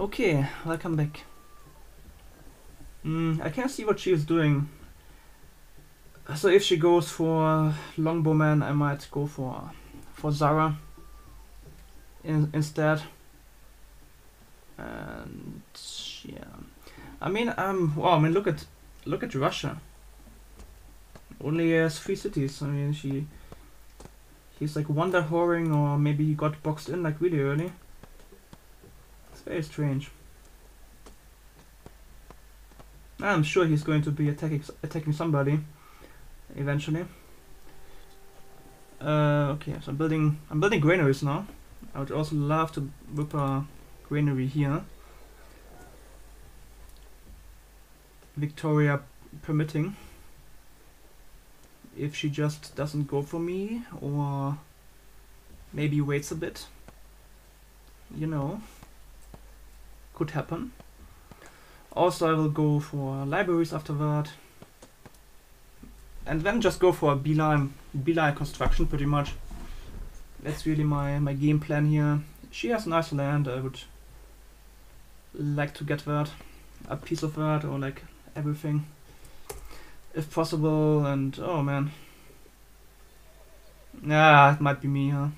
Okay, welcome back. Mm, I can't see what she is doing. So if she goes for Longbowman, I might go for for Zara in, instead. And yeah, I mean, um, well, I mean, look at look at Russia. Only has three cities. I mean, she he's like wonder whoring, or maybe he got boxed in like really early. Very strange. I'm sure he's going to be attacking attacking somebody eventually. Uh, okay, so I'm building I'm building granaries now. I would also love to whip a granary here. Victoria permitting. If she just doesn't go for me or maybe waits a bit. You know. Could happen. Also I will go for libraries afterward. And then just go for a beeline, beeline construction pretty much. That's really my, my game plan here. She has nice land, I would like to get that. A piece of that or like everything. If possible and oh man. Yeah, it might be me, huh?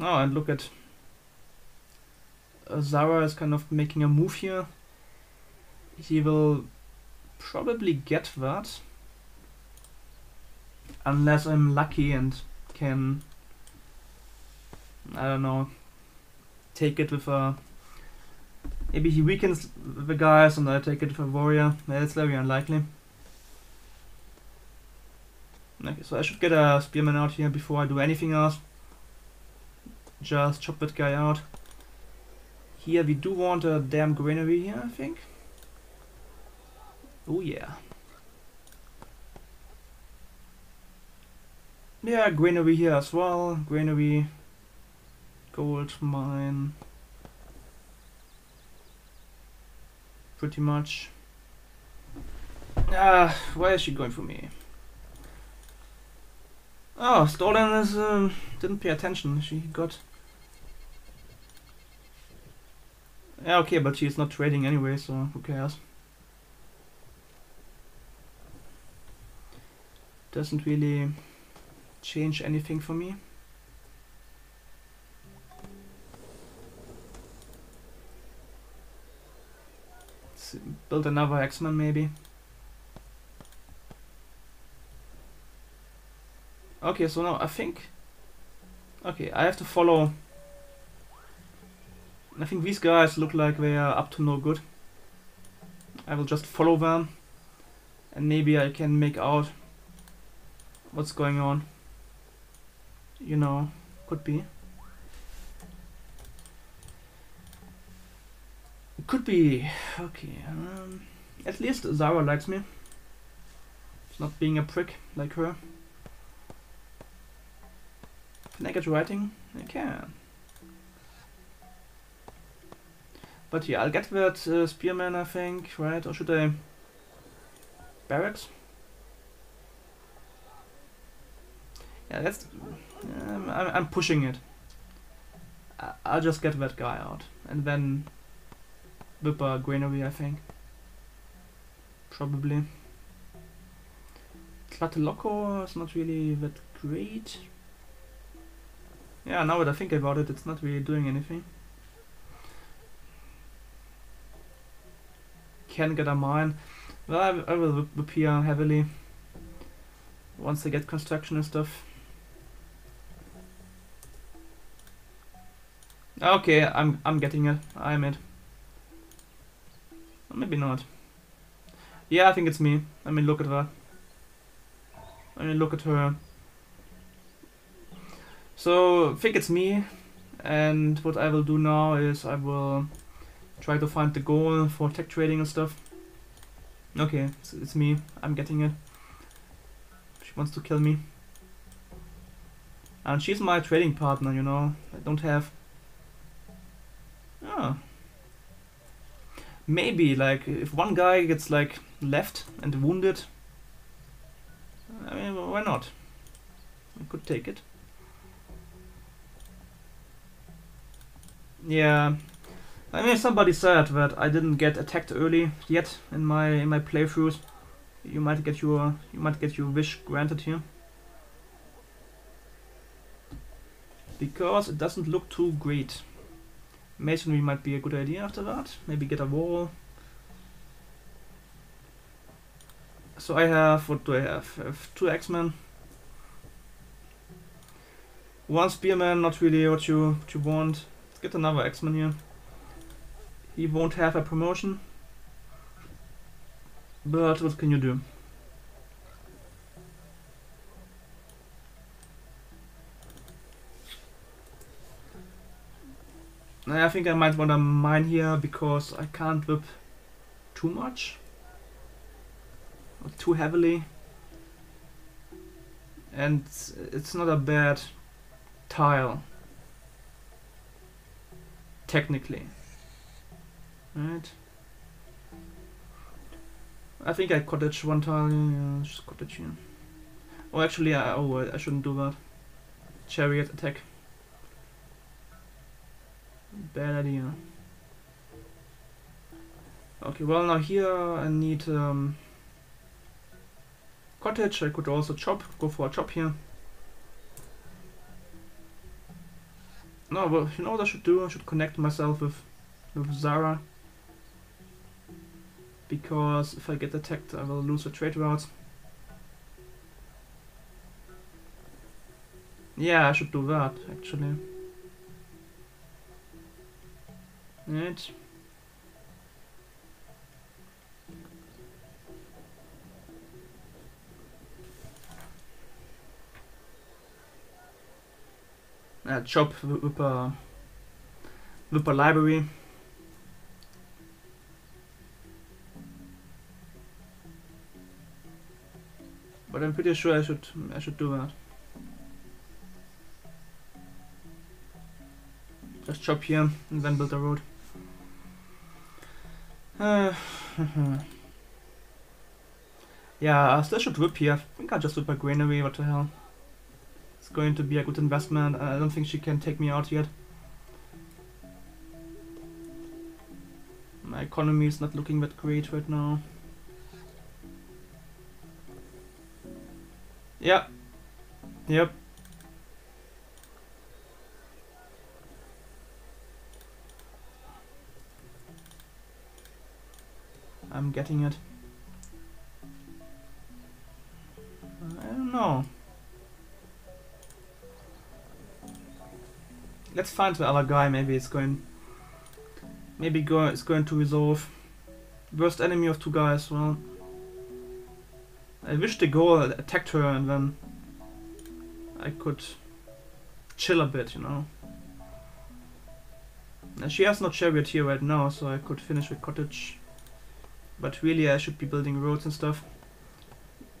Oh, and look at uh, Zara is kind of making a move here. He will probably get that. Unless I'm lucky and can, I don't know, take it with a... Maybe he weakens the guys and I take it with a warrior. That's very unlikely. Okay, so I should get a spearman out here before I do anything else. Just chop that guy out. Here we do want a damn granary here, I think. Oh yeah. Yeah, granary here as well. Granary, gold mine. Pretty much. Ah, why is she going for me? Oh, Stalin is, um, didn't pay attention. She got Yeah, okay, but she's not trading anyway, so who cares? Doesn't really change anything for me. Let's build another Axemen maybe. Okay, so now I think... Okay, I have to follow I think these guys look like they are up to no good. I will just follow them and maybe I can make out what's going on. You know, could be. Could be. Okay. Um, at least Zara likes me. It's not being a prick like her. Can I get writing? I can. But yeah, I'll get that uh, Spearman, I think, right? Or should I... Barracks? Yeah, that's... Um, I'm, I'm pushing it. I'll just get that guy out. And then... Whip a granary, I think. Probably. Tlatelolco is not really that great. Yeah, now that I think about it, it's not really doing anything. Can get a mine. Well, I, I will appear heavily once they get construction and stuff. Okay, I'm I'm getting it. I'm it. maybe not. Yeah, I think it's me. I mean, look at her. I mean, look at her. So, I think it's me. And what I will do now is I will Try to find De Gaulle for tech trading and stuff. Okay, it's, it's me. I'm getting it. She wants to kill me. And she's my trading partner, you know. I don't have... Oh. Maybe, like, if one guy gets, like, left and wounded... I mean, why not? I could take it. Yeah, I mean somebody said that I didn't get attacked early yet in my in my playthroughs. You might get your you might get your wish granted here. Because it doesn't look too great. Masonry might be a good idea after that. Maybe get a wall. So I have, what do I have? I have two Axemen. One Spearman, not really what you, what you want. Let's get another Axemen here. He won't have a promotion. But what can you do? I think I might want to mine here because I can't whip too much or too heavily and it's not a bad tile technically right I think I cottage one tile yeah, just cottage here oh actually I, oh I shouldn't do that chariot attack Bad idea. Okay, well now here I need um, cottage. I could also chop, go for a chop here. No, well, you know what I should do? I should connect myself with, with Zara. Because if I get attacked, I will lose the trade route. Yeah, I should do that, actually. Right. Uh, chop a, a library. But I'm pretty sure I should I should do that. Just chop here and then build a road. Uh, yeah, er I still should whip here. I think I'll just whip a granary, what the hell. It's going to be a good investment. I don't think she can take me out yet. My economy is not looking that great right now. Yep. Yep. I'm getting it. I don't know. Let's find the other guy. Maybe it's going. Maybe go. It's going to resolve. Worst enemy of two guys. Well, I wish De Gaulle attacked her and then I could chill a bit, you know. Now, she has no chariot here right now, so I could finish with cottage. But really I should be building roads and stuff.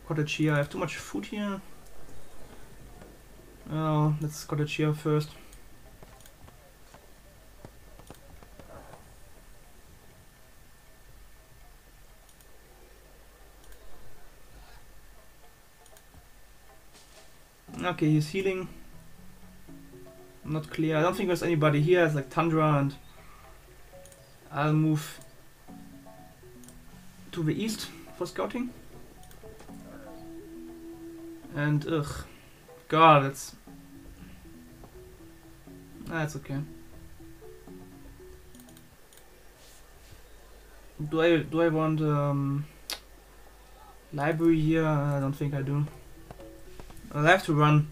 Cottage here, I have too much food here. Oh, let's cottage here first. Okay, he's healing. Not clear. I don't think there's anybody here. It's like Tundra and I'll move to the east for scouting. And ugh, God, it's that's okay. Do I do I want um library here? I don't think I do. I'll have to run.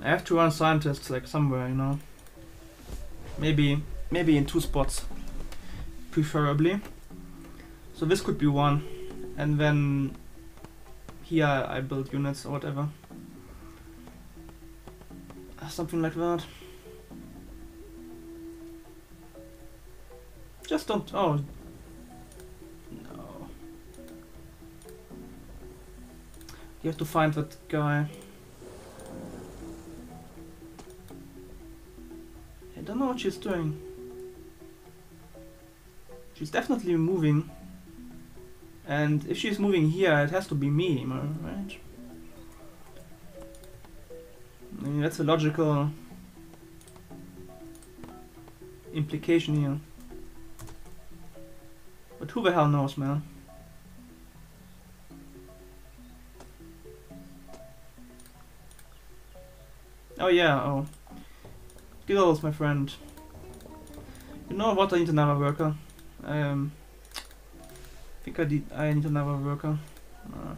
I have to run scientists like somewhere, you know. Maybe maybe in two spots preferably. So this could be one. And then here I build units or whatever. Ah, something like that. Just don't... Oh. You have to find that guy. I don't know what she's doing. She's definitely moving. And if she's moving here, it has to be me, right? I mean, that's a logical implication here. But who the hell knows, man? Oh yeah, oh. Giggles, my friend. You know what, I need another worker. Um, I think I, did, I need another worker. Uh,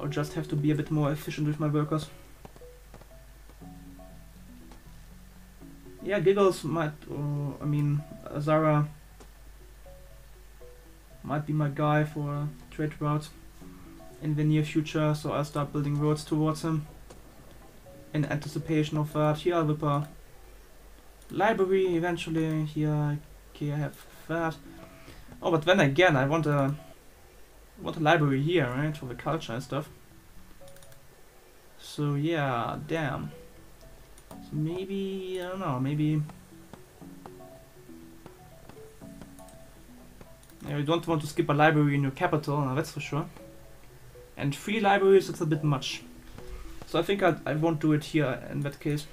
I'll just have to be a bit more efficient with my workers. Yeah, Giggles might, uh, I mean, Zara might be my guy for trade route in the near future, so I'll start building roads towards him in anticipation of uh, that. Here I'll whip a library eventually. Here, okay, I have that. Oh, but then again, I want a want a library here, right, for the culture and stuff. So yeah, damn. So maybe I don't know, maybe. We don't want to skip a library in your capital, that's for sure. And three libraries, it's a bit much. So I think I, I won't do it here in that case.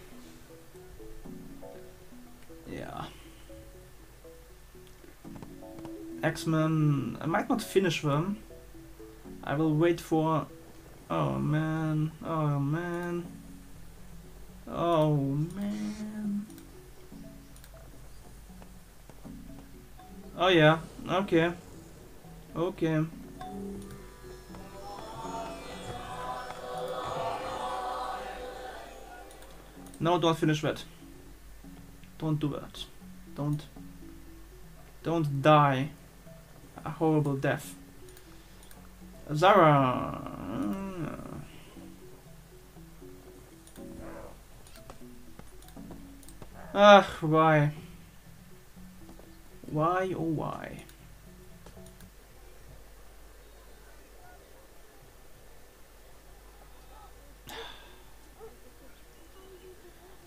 Yeah. Axemen, I might not finish them. I will wait for... Oh man, oh man. Oh man. Oh yeah, okay. Okay. No, don't finish that. Don't do that. Don't. Don't die. A horrible death. Zara. Ah, why? Why oh why?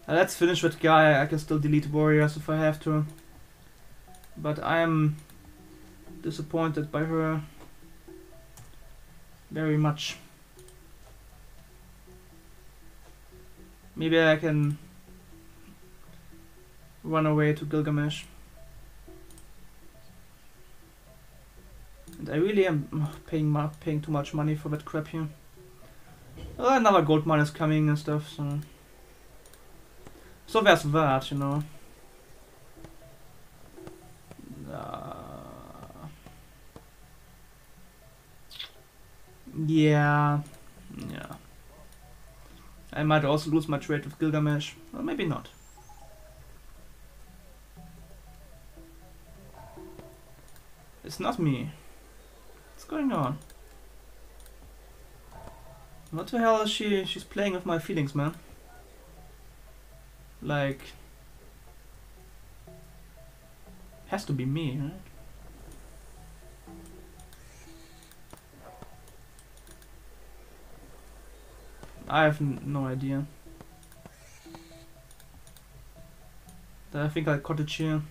Uh, let's finish with guy. I can still delete warriors if I have to. But I'm disappointed by her. Very much. Maybe I can run away to Gilgamesh. And I really am paying paying too much money for that crap here. Well, another gold mine is coming and stuff, so... So there's that, you know. Yeah. Yeah. I might also lose my trade with Gilgamesh. Or maybe not. It's not me. What's going on? What the hell is she? She's playing with my feelings, man like has to be me, right? I have no idea. I think I caught it here.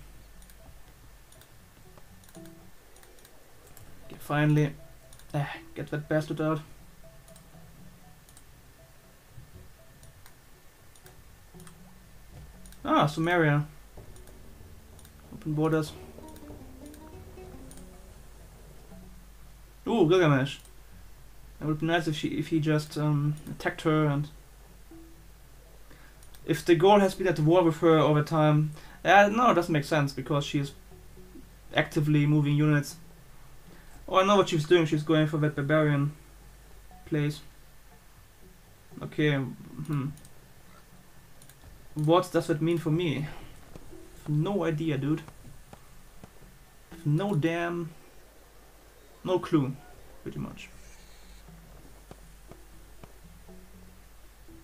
Okay, finally, eh, get that bastard out. Ah, Sumeria. Open borders. Ooh, Gilgamesh. It would be nice if she if he just um, attacked her and if De Gaulle has been at war with her over time. Uh, no, it doesn't make sense because she's actively moving units. Oh, I know what she's doing. She's going for that barbarian place. Okay. Hmm. What does that mean for me? No idea, dude. No damn... No clue, pretty much.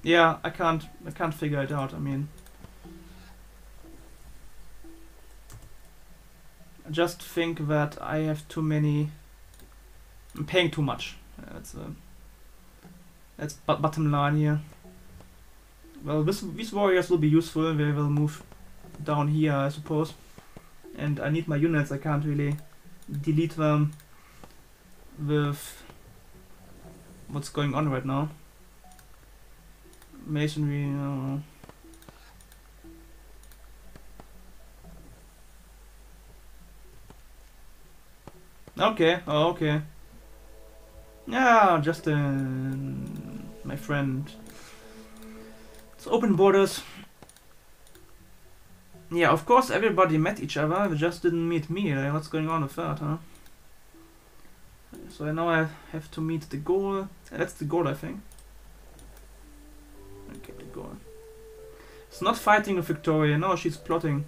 Yeah, I can't, I can't figure it out, I mean... I just think that I have too many... I'm paying too much. That's, uh, that's bottom line here. Well, this, these warriors will be useful. They will move down here, I suppose. And I need my units. I can't really delete them with what's going on right now. Masonry, know. Okay, oh, okay. Yeah, Justin, my friend. Open borders. Yeah, of course everybody met each other, they just didn't meet me. Like, what's going on with that, huh? So now I have to meet De Gaulle. That's the goal, I think. Okay, De Gaulle. It's not fighting with Victoria. No, she's plotting.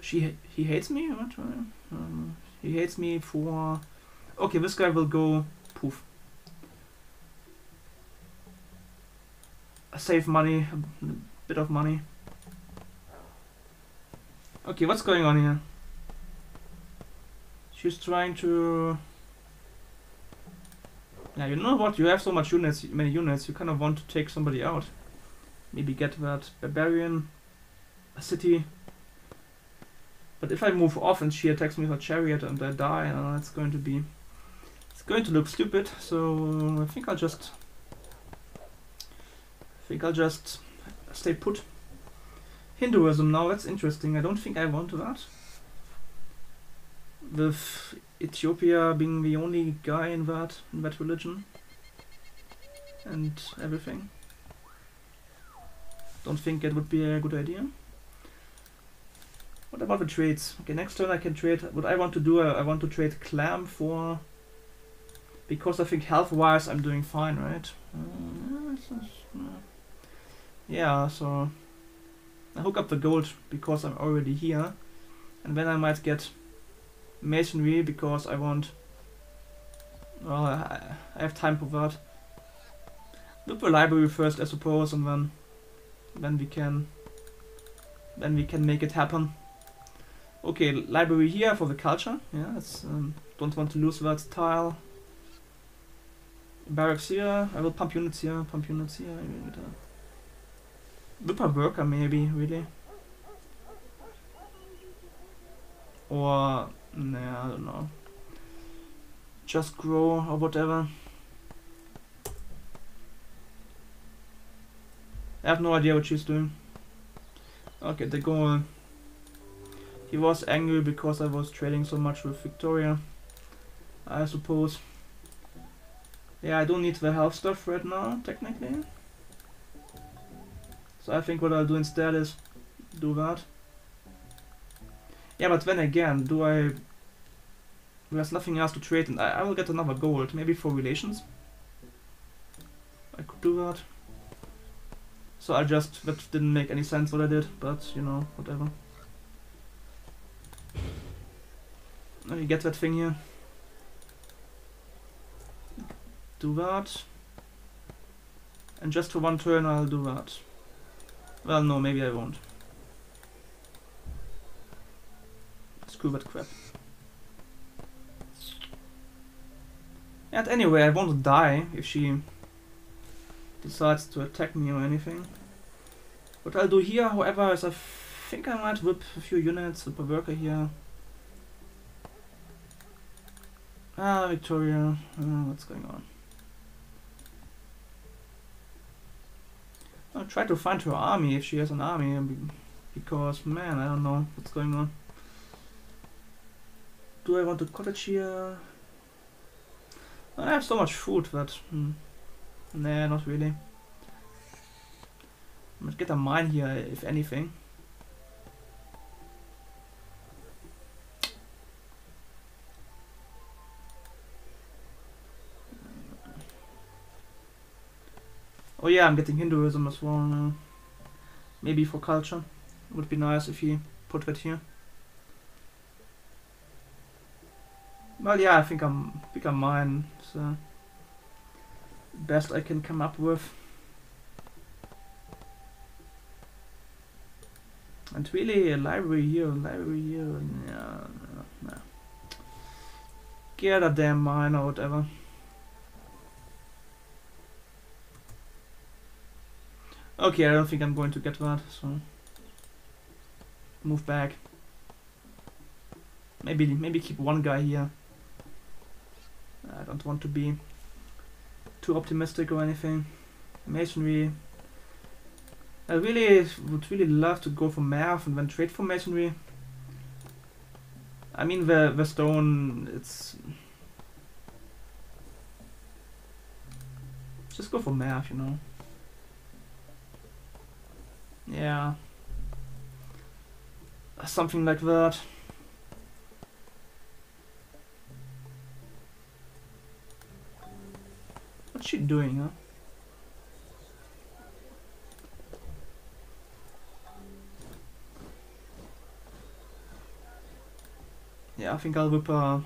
She he hates me. What? Um, he hates me for. Okay, this guy will go poof. Save money, a bit of money. Okay, what's going on here? She's trying to yeah, you know what? You have so much units, many units. You kind of want to take somebody out. Maybe get that barbarian, city. But if I move off and she attacks me with a chariot and I die, uh, it's going to be, it's going to look stupid. So I think I'll just, think I'll just stay put. Hinduism now. That's interesting. I don't think I want that. With Ethiopia being the only guy in that in that religion and everything. Don't think it would be a good idea. What about the trades? Okay, next turn I can trade. What I want to do, I want to trade Clam for. Because I think health wise I'm doing fine, right? Uh, yeah, so. I hook up the gold because I'm already here. And then I might get masonry because I want well I, have time for that. Look the library first I suppose and then then we can then we can make it happen. Okay library here for the culture. Yeah it's um, don't want to lose that tile. Barracks here. I will pump units here pump units here Whipper worker maybe really or Nah, I don't know. Just grow or whatever. I have no idea what she's doing. Okay, De Gaulle. He was angry because I was trading so much with Victoria. I suppose. Yeah, I don't need the health stuff right now, technically. So I think what I'll do instead is do that. Yeah, but then again, do I... There's nothing else to trade and I, I will get another gold, maybe for relations. I could do that. So I just, that didn't make any sense what I did, but you know, whatever. Let me get that thing here. Do that. And just for one turn I'll do that. Well, no, maybe I won't. screw that crap. And anyway, I won't die if she decides to attack me or anything. What I'll do here, however, is I think I might whip a few units, a worker here. Ah, Victoria, uh, what's going on? I'll try to find her army if she has an army, because, man, I don't know what's going on. Do I want a cottage here? I have so much food that... Hmm. Nah, not really. Might get a mine here, if anything. Oh yeah, I'm getting Hinduism as well now. Maybe for culture. It would be nice if he put that here. Well, yeah, I think I'm I think I'm mine. So uh, best I can come up with. And really, a library here, library here, yeah, no. Get a damn mine or whatever. Okay, I don't think I'm going to get that, so move back. Maybe maybe keep one guy here. I don't want to be too optimistic or anything. Masonry. I really would really love to go for math and then trade for masonry. I mean the the stone it's just go for math, you know. Yeah. Something like that. What's she doing, huh? Yeah, I think I'll whip a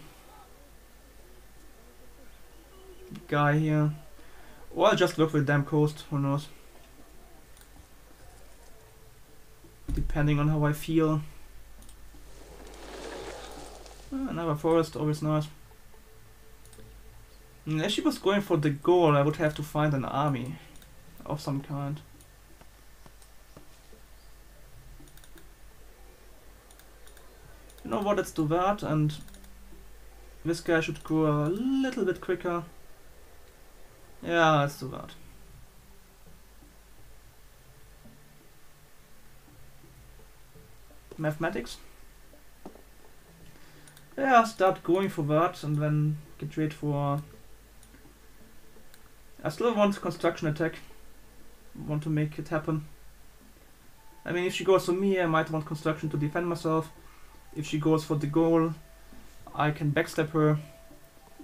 guy here. Or I'll just work with damn coast, who knows. Depending on how I feel. Ah, another forest, always nice. Mm, if she was going for De Gaulle, I would have to find an army of some kind. You know what, let's do that, and this guy should go a little bit quicker. Yeah, let's do that. Mathematics. Yeah, start going for that and then get ready for... I still want construction attack. Want to make it happen. I mean, if she goes for me, I might want construction to defend myself. If she goes for De Gaulle, I can backstab her.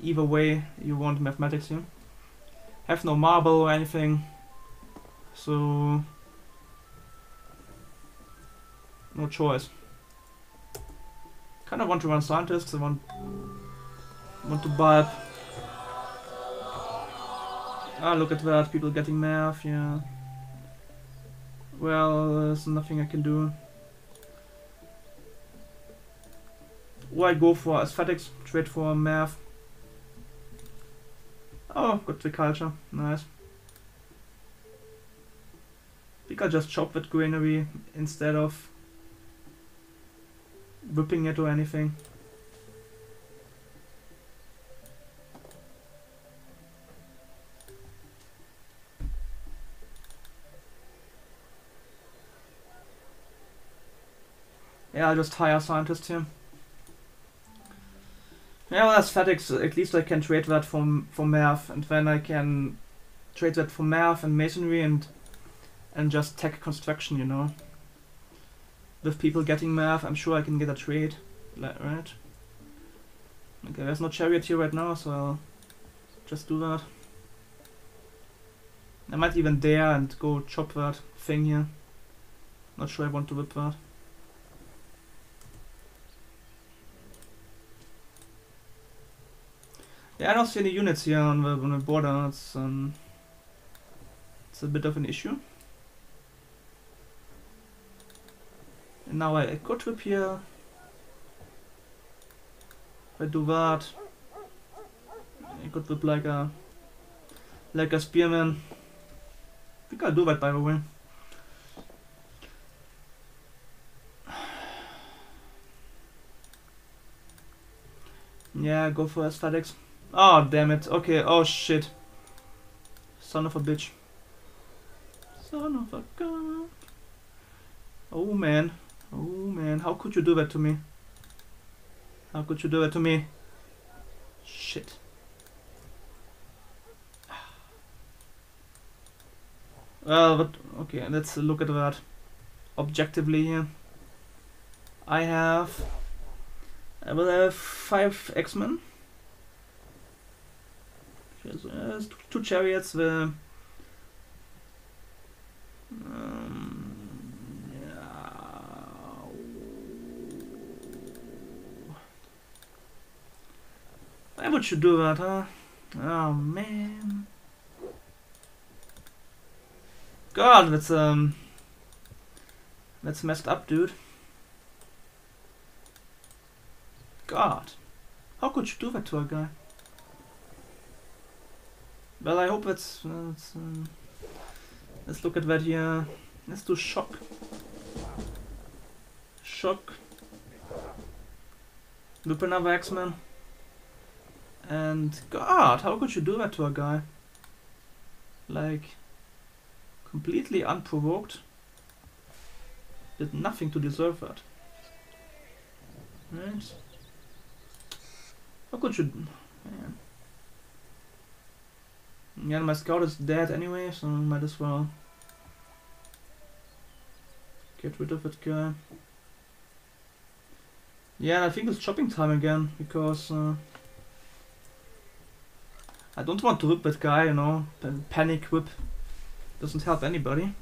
Either way, you want mathematics here. Have no marble or anything. So... No choice. Kinda want to run scientists, I want, want to bulb. Ah, look at that, people getting math, yeah. Well, there's nothing I can do. Or I go for aesthetics, trade for math. Oh, got the culture, nice. We can just chop that granary instead of whipping it or anything. Yeah, I'll just hire a scientist here. Yeah, well, aesthetics, at least I can trade that for, for math, and then I can trade that for math and masonry and and just tech construction, you know with people getting math, I'm sure I can get a trade, right? Okay, there's no chariot here right now, so I'll just do that. I might even dare and go chop that thing here. Not sure I want to whip that. Yeah, I don't see any units here on the, on the border. It's um, it's a bit of an issue. And now I could here. If I do that, I could whip like a like a spearman. I think I'll do that by the way. Yeah, go for aesthetics. Oh, ah, damn it. Okay, oh shit. Son of a bitch. Son of a gun. Oh man. Oh man, how could you do that to me? How could you do that to me? Shit. Well, but okay, let's look at that objectively here. I have I will have five Axemen. two chariots, the um, Why would you do that, huh? Oh, man. God, that's, um... That's messed up, dude. God. How could you do that to a guy? Well, I hope that's um, let's look at that here. Let's do shock. Shock. Loop another Axemen. And God, how could you do that to a guy? Like, completely unprovoked. Did nothing to deserve that. Right? How could you... Man. Yeah, my scout is dead anyway, so might as well get rid of that guy. Yeah, I think it's chopping time again, because uh, I don't want to whip that guy, you know, panic whip doesn't help anybody.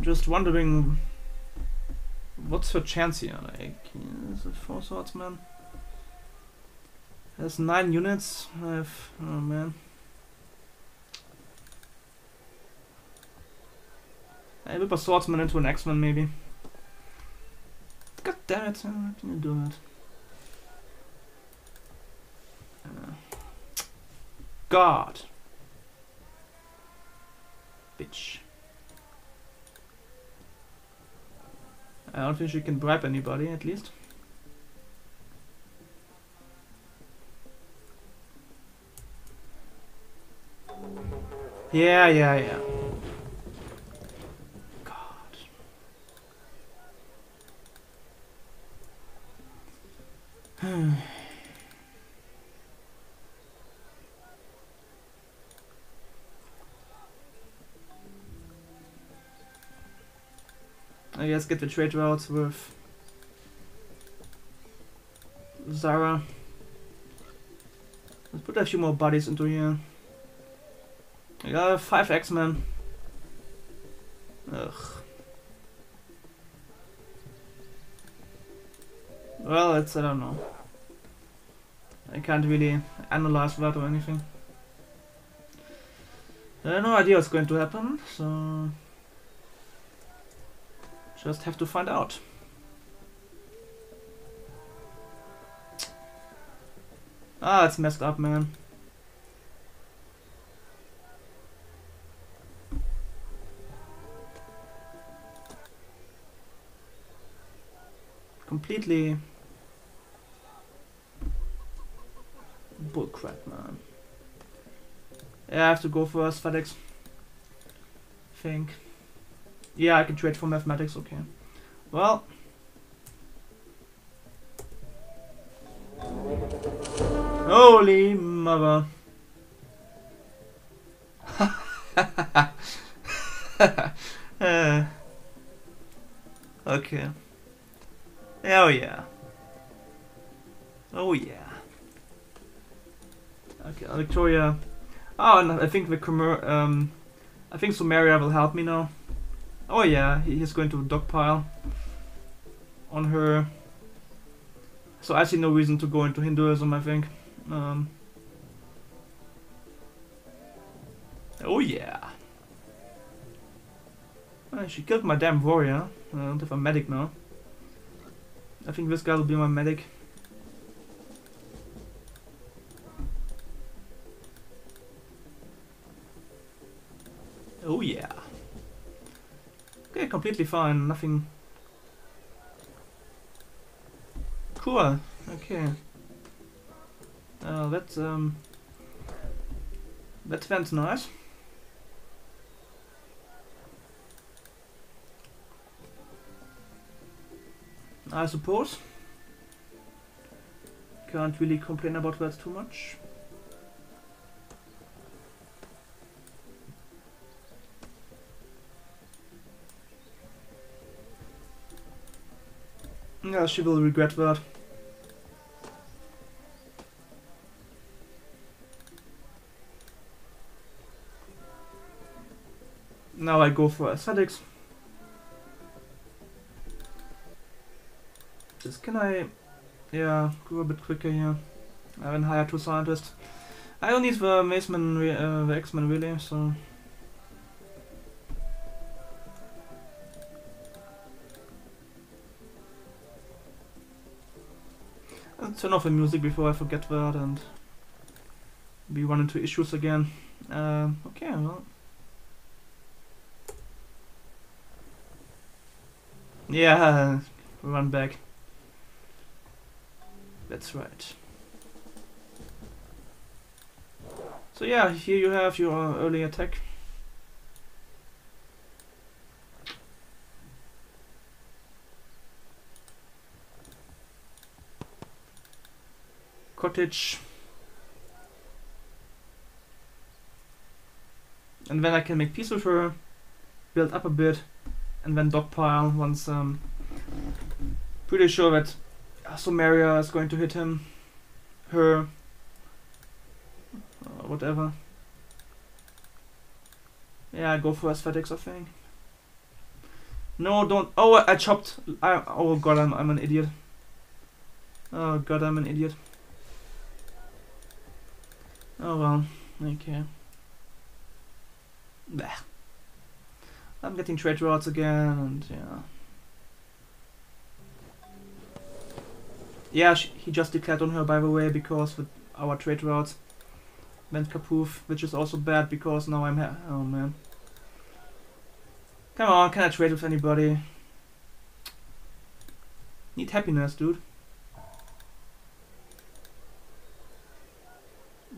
Just wondering what's her chance here, like, is it four swordsman? Has nine units. I have. Oh man. I whip a swordsman into an Axemen maybe. God damn it! How can you do that? God. Bitch. I don't think she can bribe anybody, at least. Yeah, yeah, yeah. God. I guess get the trade routes with Zara. Let's put a few more bodies into here. I got five Axemen. Ugh. Well, it's, I don't know. I can't really analyze that or anything. I have no idea what's going to happen, so... Just have to find out. Ah, it's messed up, man. completely bullcrap, man. Yeah, I have to go first, FedEx. Think. Yeah, I can trade for mathematics, okay. Well. Holy mother. uh, okay. Oh yeah. Oh yeah. Okay, Victoria. Oh, and I think the um, I think Sumeria will help me now. Oh yeah, he's going to dogpile on her. So I see no reason to go into Hinduism. I think. Um, oh yeah. Uh, she killed my damn warrior. I don't have a medic now. I think this guy will be my medic. Oh yeah. Okay, completely fine, nothing... Cool, okay. Uh, that's, um... That went nice. I suppose. Can't really complain about that too much. Yeah, she will regret that. Now I go for aesthetics. Just can I, yeah, go a bit quicker here. I haven't hired two scientists. I don't need the Maceman, uh, the Axemen really, so. Turn off the music before I forget that and we run into issues again. Uh, okay, well. Yeah, run back. That's right. So yeah, here you have your early attack. Cottage. And then I can make peace with her, build up a bit, and then dogpile once um pretty sure that Sumeria is going to hit him, her, uh, whatever. Yeah, go for aesthetics, I think. No, don't. Oh, I chopped. I, oh god, I'm, I'm an idiot. Oh god, I'm an idiot. Oh well, okay. Blech. I'm getting trade routes again, and yeah. Yeah, he just declared on her, by the way, because with our trade routes went kapoof, which is also bad because now I'm oh man. Come on, can I trade with anybody? Need happiness, dude.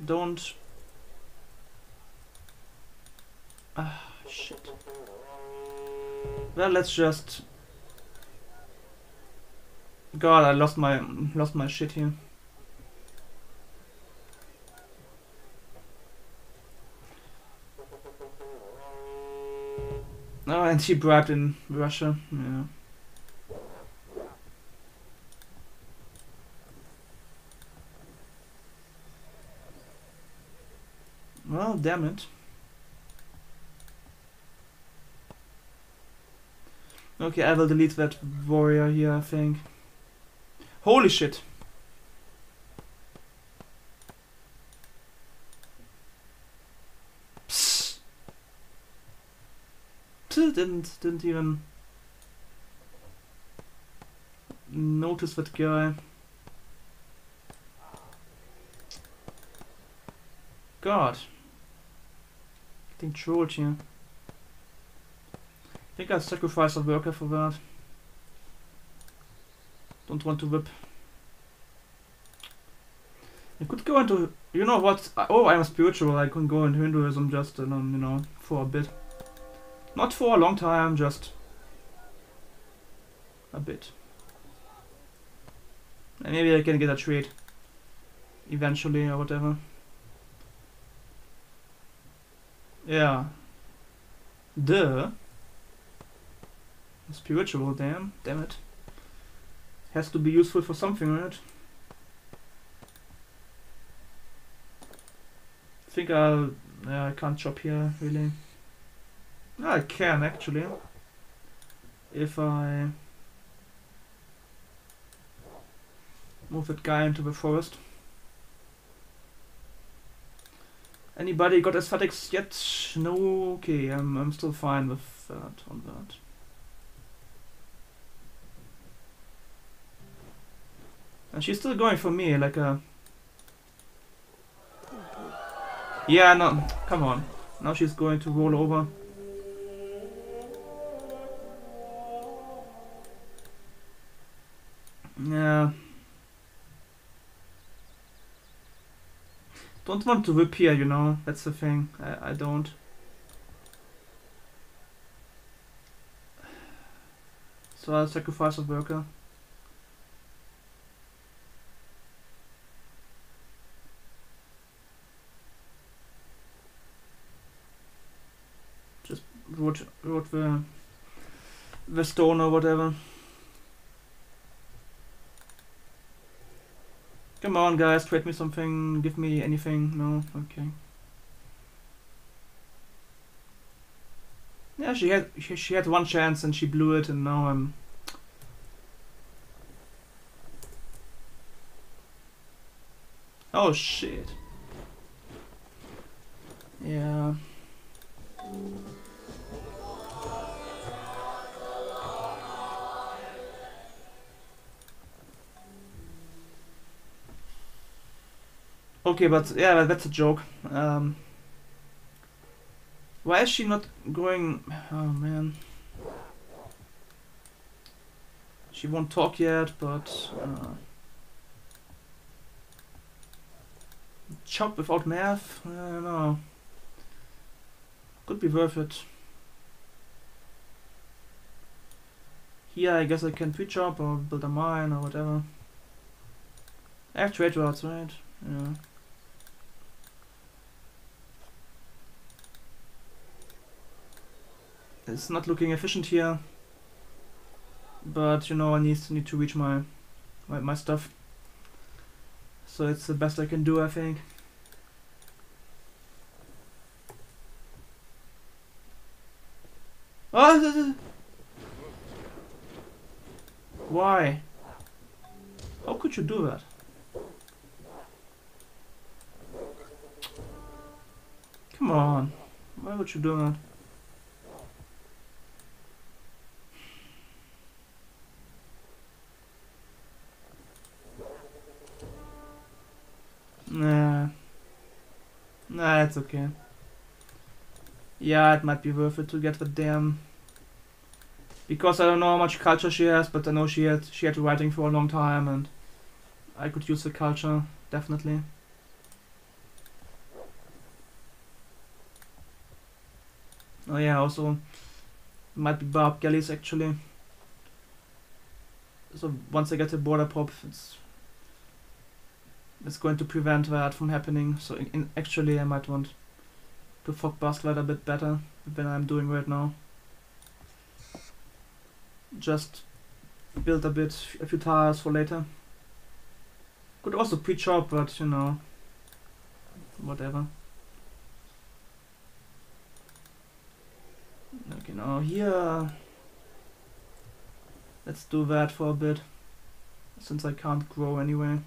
Don't. Ah, shit. Well, let's just God, I lost my lost my shit here. Oh, and she bribed in Russia. Yeah. Well, damn it. Okay, I will delete that warrior here, I think. Holy shit. Psst. Didn't didn't even notice that guy. God. Getting here. I think I'll sacrifice a worker for that. Don't want to whip. I could go into, you know what? Oh, I'm spiritual. I can go into Hinduism just, um, you know, for a bit. Not for a long time, just a bit. And maybe I can get a trade eventually or whatever. Yeah. Duh. Spiritual, damn, damn it. Has to be useful for something, right? I think I'll... Yeah, I can't chop here, really. I can, actually. If I... Move that guy into the forest. Anybody got aesthetics yet? No? Okay, I'm, I'm still fine with that on that. And she's still going for me, like a... Yeah, no, come on. Now she's going to roll over. Yeah. Don't want to whip here, you know, that's the thing. I, I don't. So I'll sacrifice a worker. wrote, wrote the, the stone or whatever. Come on guys, trade me something, give me anything, no, okay. Yeah, she had she, she had one chance and she blew it and now I'm Oh shit. Yeah. Okay, but yeah, that's a joke. Um, why is she not going? Oh man. She won't talk yet, but uh, chop without math? I don't know. Could be worth it. Here I guess I can pre-chop or build a mine or whatever. I have trade routes, right? Yeah. It's not looking efficient here. But you know I need to need to reach my my, my stuff. So it's the best I can do I think. Oh, why? How could you do that? Come on. Why would you do that? Nah. Nah, it's okay. Yeah, it might be worth it to get the damn... Because I don't know how much culture she has, but I know she had she had writing for a long time and I could use the culture, definitely. Oh yeah, also might be barb galleys actually. So once I get the border pop, it's it's going to prevent that from happening. So in, in actually, I might want to fog that a bit better than I'm doing right now. Just build a bit, a few tires for later. Could also pre-chop, but you know, whatever. Okay, now here, let's do that for a bit, since I can't grow anyway.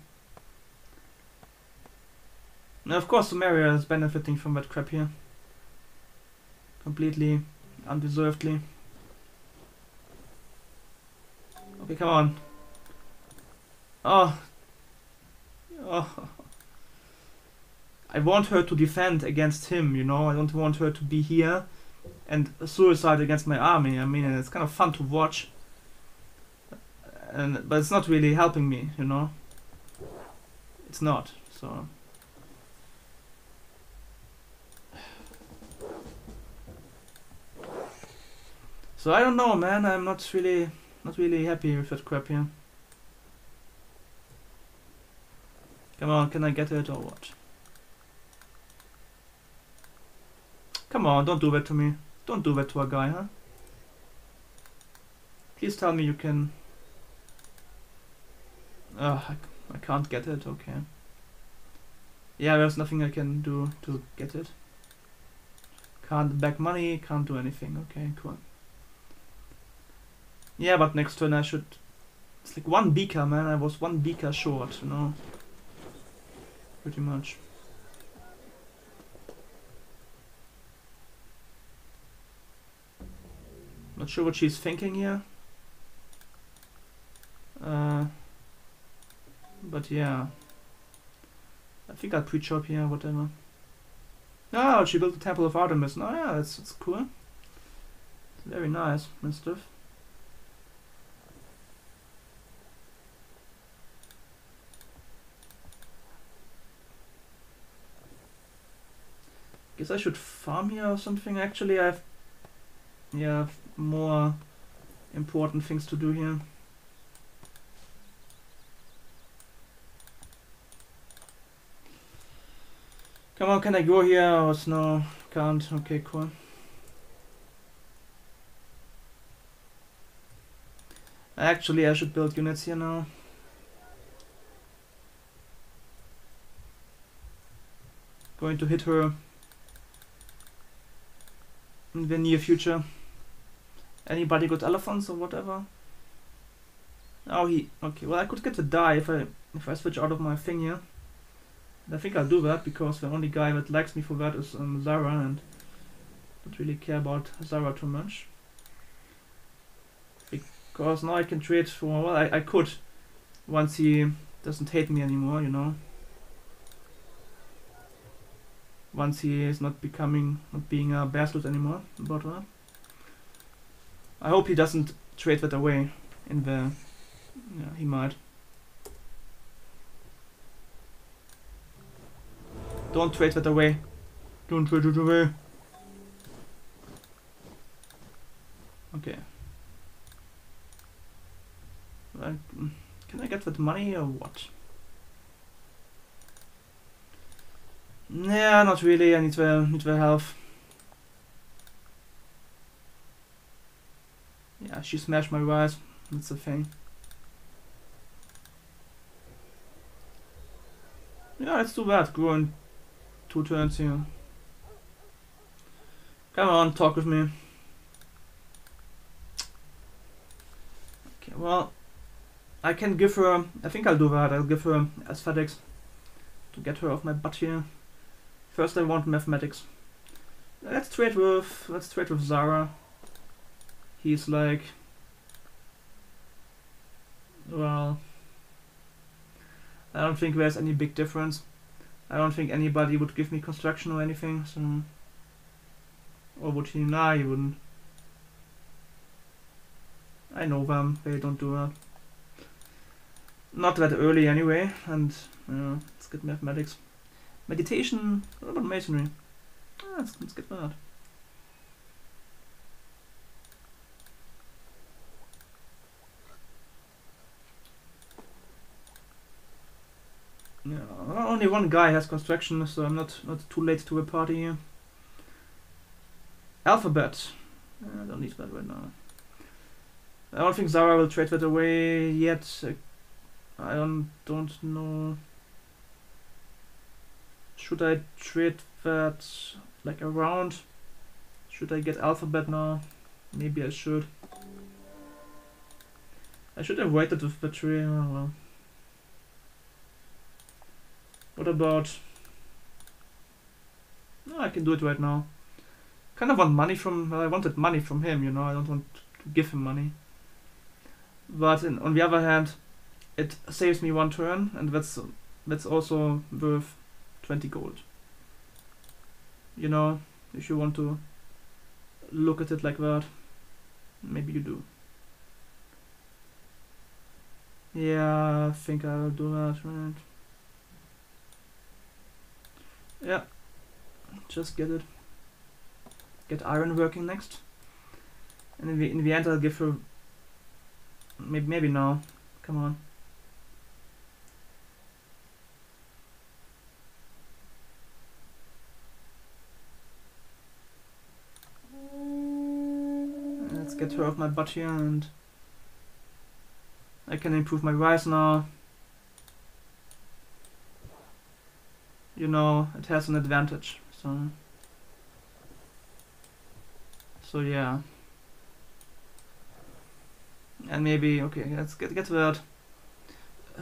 Now, of course, Sumeria is benefiting from that crap here. Completely, undeservedly. Okay, come on. Oh. Oh. I want her to defend against him, you know? I don't want her to be here and suicide against my army. I mean, it's kind of fun to watch. And but it's not really helping me, you know? It's not, so... So I don't know, man. I'm not really, not really happy with that crap here. Come on, can I get it or what? Come on, don't do that to me. Don't do that to a guy, huh? Please tell me you can... Ugh, I, I can't get it, okay. Yeah, there's nothing I can do to get it. Can't back money, can't do anything, okay, cool. Yeah, but next turn I should... It's like one beaker, man. I was one beaker short, you know. Pretty much. Not sure what she's thinking here. Uh, but yeah. I think I'll pre-chop here, whatever. Oh, she built the Temple of Artemis. Oh yeah, that's, that's cool. Very nice and stuff. Guess I should farm here or something. Actually, I have yeah more important things to do here. Come on, can I go here oh, or no? Can't. Okay, cool. Actually, I should build units here now. Going to hit her in the near future. Anybody got elephants or whatever? Oh, he okay. Well, I could get to die if I if I switch out of my thing here. And I think I'll do that because the only guy that likes me for that is um, Zara, and don't really care about Zara too much. Because now I can trade for well, I I could once he doesn't hate me anymore, you know once he is not becoming, not being a Bearsloot anymore, about that. I hope he doesn't trade that away in the, yeah, he might. Don't trade that away. Don't trade it away. Okay. Mm, can I get that money or what? Yeah, not really. I need the need the health. Yeah, she smashed my rice. That's the thing. Yeah, let's do that. Grow in two turns here. Come on, talk with me. Okay, well, I can give her. I think I'll do that. I'll give her aesthetics to get her off my butt here. First, I want mathematics. Let's trade with. Let's trade with Zara. He's like. Well. I don't think there's any big difference. I don't think anybody would give me construction or anything, so... Or would he? Nah, he wouldn't. I know them, they don't do that. Not that early anyway, and yeah, let's get mathematics. Meditation, what about masonry? Ah, let's, let's get that. Yeah, only one guy has construction, so I'm not not too late to a party here. Alphabet. I don't need that right now. I don't think Zara will trade that away yet. I don't don't know. Should I trade that like around? Should I get Alphabet now? Maybe I should. I should have waited with the tree. Oh well. What about... No, I can do it right now. Kind of want money from... Well, I wanted money from him, you know. I don't want to give him money. But in, on the other hand, it saves me one turn, and that's that's also worth 20 gold. You know, if you want to look at it like that, maybe you do. Yeah, I think I'll do that, right? Yeah. Just get it. Get iron working next. And in the, in the end I'll give her... Maybe, maybe now. Come on. Let's get her off my butt here and... I can improve my rice now. you know, it has an advantage. So, so yeah. And maybe, okay, let's get, get to that.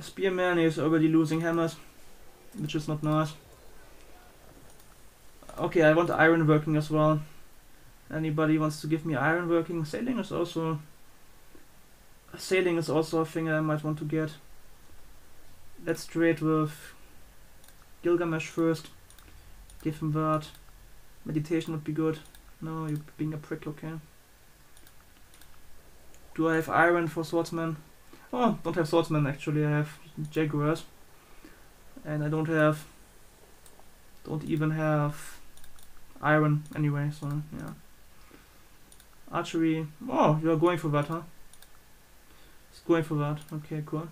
Spearman is already losing hammers, which is not nice. Okay, I want iron working as well. Anybody wants to give me iron working? Sailing is also... Sailing is also a thing I might want to get. Let's trade with Gilgamesh first. Give him that. Meditation would be good. No, you're being a prick, okay. Do I have iron for swordsman? Oh, don't have swordsman actually, I have jaguars. And I don't have... Don't even have iron anyway, so yeah. Archery... Oh, you're going for that, huh? It's going for that. Okay, cool.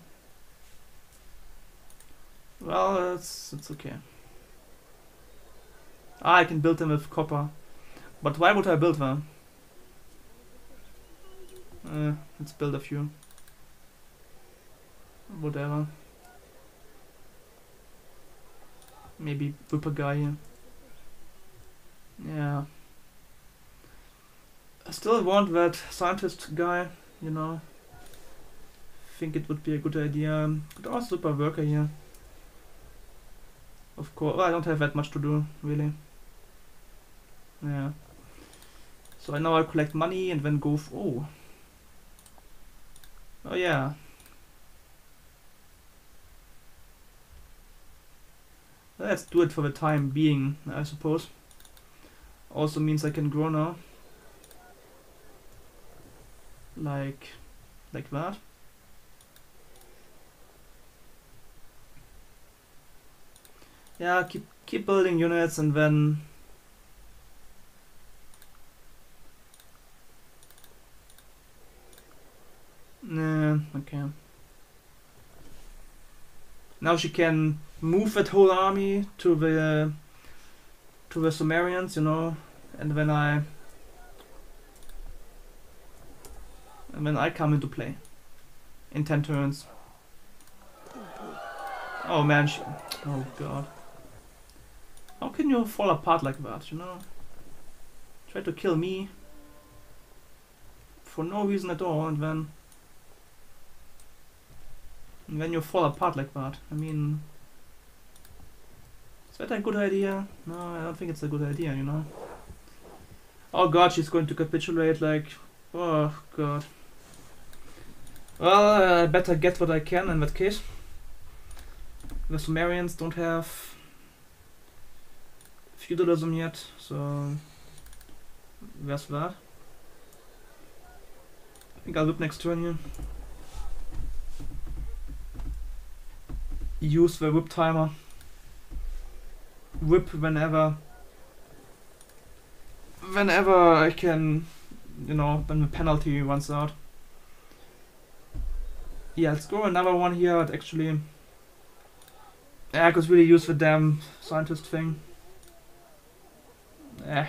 Well, it's, it's okay. Ah, I can build them with copper. But why would I build them? Uh, let's build a few. Whatever. Maybe whip a guy here. Yeah. I still want that scientist guy, you know. Think it would be a good idea. Could also super worker here. Of course, well, I don't have that much to do, really. Yeah. So I now I collect money and then go. oh. Oh yeah. Let's do it for the time being, I suppose. Also means I can grow now. Like, like that. Yeah, keep keep building units and then Nah, okay. Now she can move that whole army to the to the Sumerians, you know, and when I and when I come into play in ten turns. Oh man, she, oh god. How can you fall apart like that, you know? Try to kill me for no reason at all and then and then you fall apart like that. I mean Is that a good idea? No, I don't think it's a good idea, you know. Oh god, she's going to capitulate like oh god. Well, uh, I better get what I can in that case. The Sumerians don't have feudalism yet, so there's that. I think I'll whip next turn here. Use the whip timer. Whip whenever whenever I can, you know, when the penalty runs out. Yeah, let's go another one here, but actually... Yeah, I could really use the damn scientist thing. Eh.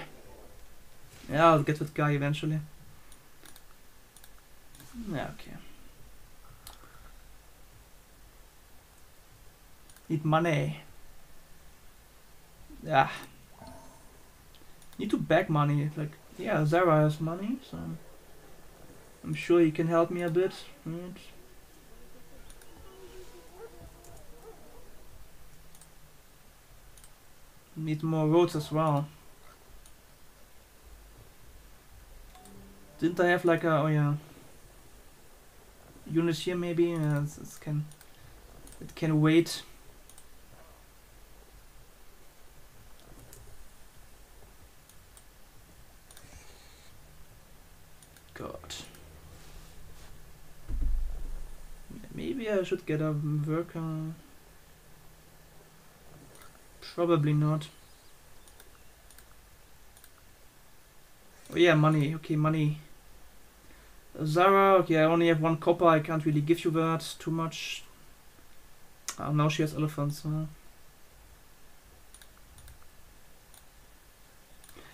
Yeah, I'll get that guy eventually. Yeah, okay. Need money. Yeah. Need to beg money. Like, yeah, Zara has money, so... I'm sure he can help me a bit. Right? Need more roads as well. Didn't I have like a, oh yeah. Units here maybe? It can, it can wait. God. Maybe I should get a worker. Probably not. Oh yeah, money. Okay, money. Zara, okay, I only have one copper. I can't really give you that too much. Oh, now she has elephants. Huh?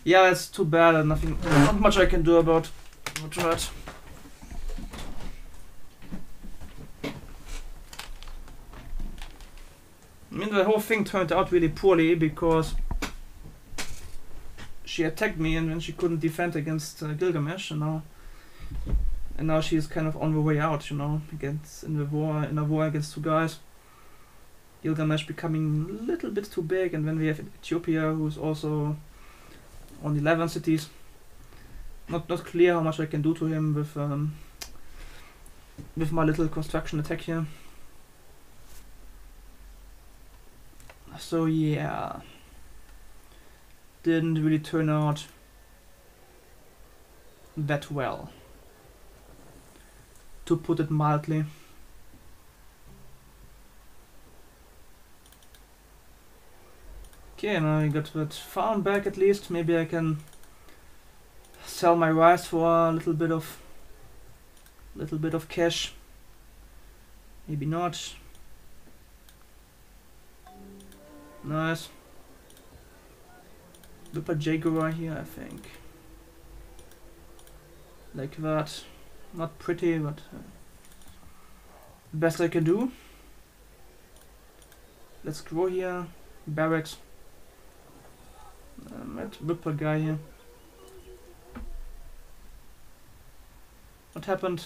Yeah, that's too bad. Nothing, not much I can do about, that. I mean, the whole thing turned out really poorly because she attacked me and then she couldn't defend against uh, Gilgamesh, and now, and now she's kind of on the way out, you know, against in the war in a war against two guys. Gilgamesh becoming a little bit too big, and then we have Ethiopia, who's also on 11 cities. Not not clear how much I can do to him with um, with my little construction attack here. So yeah, didn't really turn out that well, to put it mildly. Okay, now I got that farm back at least. Maybe I can sell my rice for a little bit of little bit of cash. Maybe not. Nice. Whip a Jaguar here, I think. Like that. Not pretty, but uh, best I can do. Let's grow here. Barracks. Um, let's whip a guy here. What happened?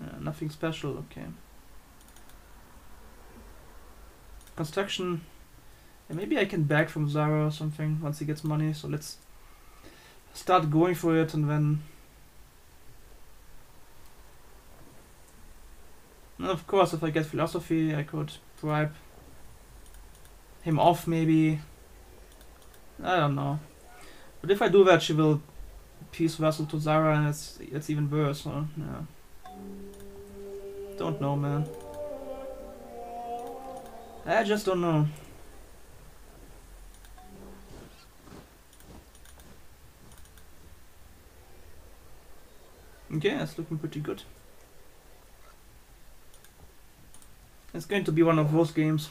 Uh, nothing special, okay. Construction and maybe I can beg from Zara or something once he gets money. So let's start going for it and then... And of course, if I get philosophy, I could bribe him off maybe. I don't know. But if I do that, she will peace vassal to Zara and it's, it's even worse, huh? Yeah. Don't know, man. I just don't know. Okay, it's looking pretty good. It's going to be one of those games.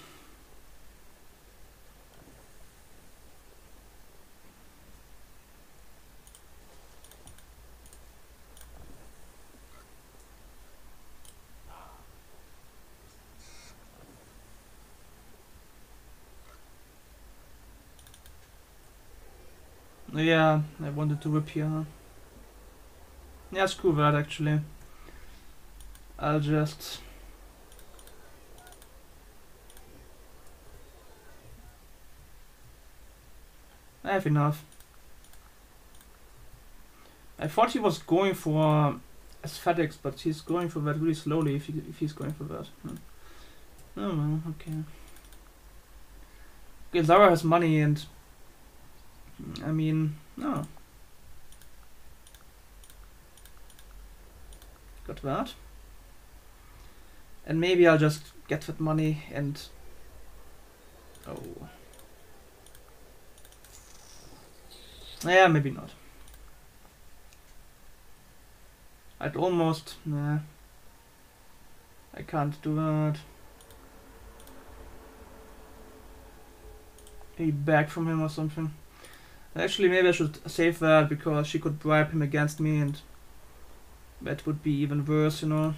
Yeah, I wanted to here. Yeah, screw that actually. I'll just... I have enough. I thought he was going for aesthetics, but he's going for that really slowly if, he, if he's going for that. Hmm. Oh well, okay. Okay, Zara has money and... I mean, no. That. And maybe I'll just get that money and... Oh. Yeah, maybe not. I'd almost... Nah. I can't do that. A bag from him or something. Actually, maybe I should save that because she could bribe him against me and that would be even worse, you know.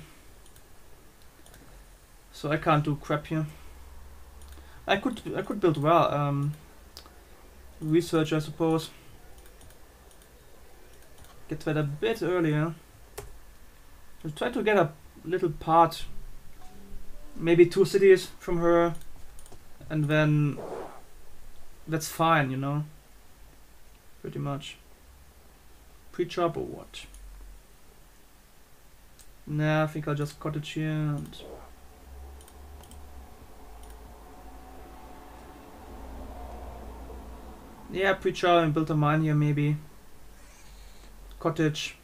So I can't do crap here. I could I could build well um, research, I suppose. Get that a bit earlier. I'll try to get a little part, maybe two cities from her, and then that's fine, you know. Pretty much. Pre-chop or what? Nah, I think I'll just cottage here and... Yeah, pre-chop and build a mine here maybe. Cottage.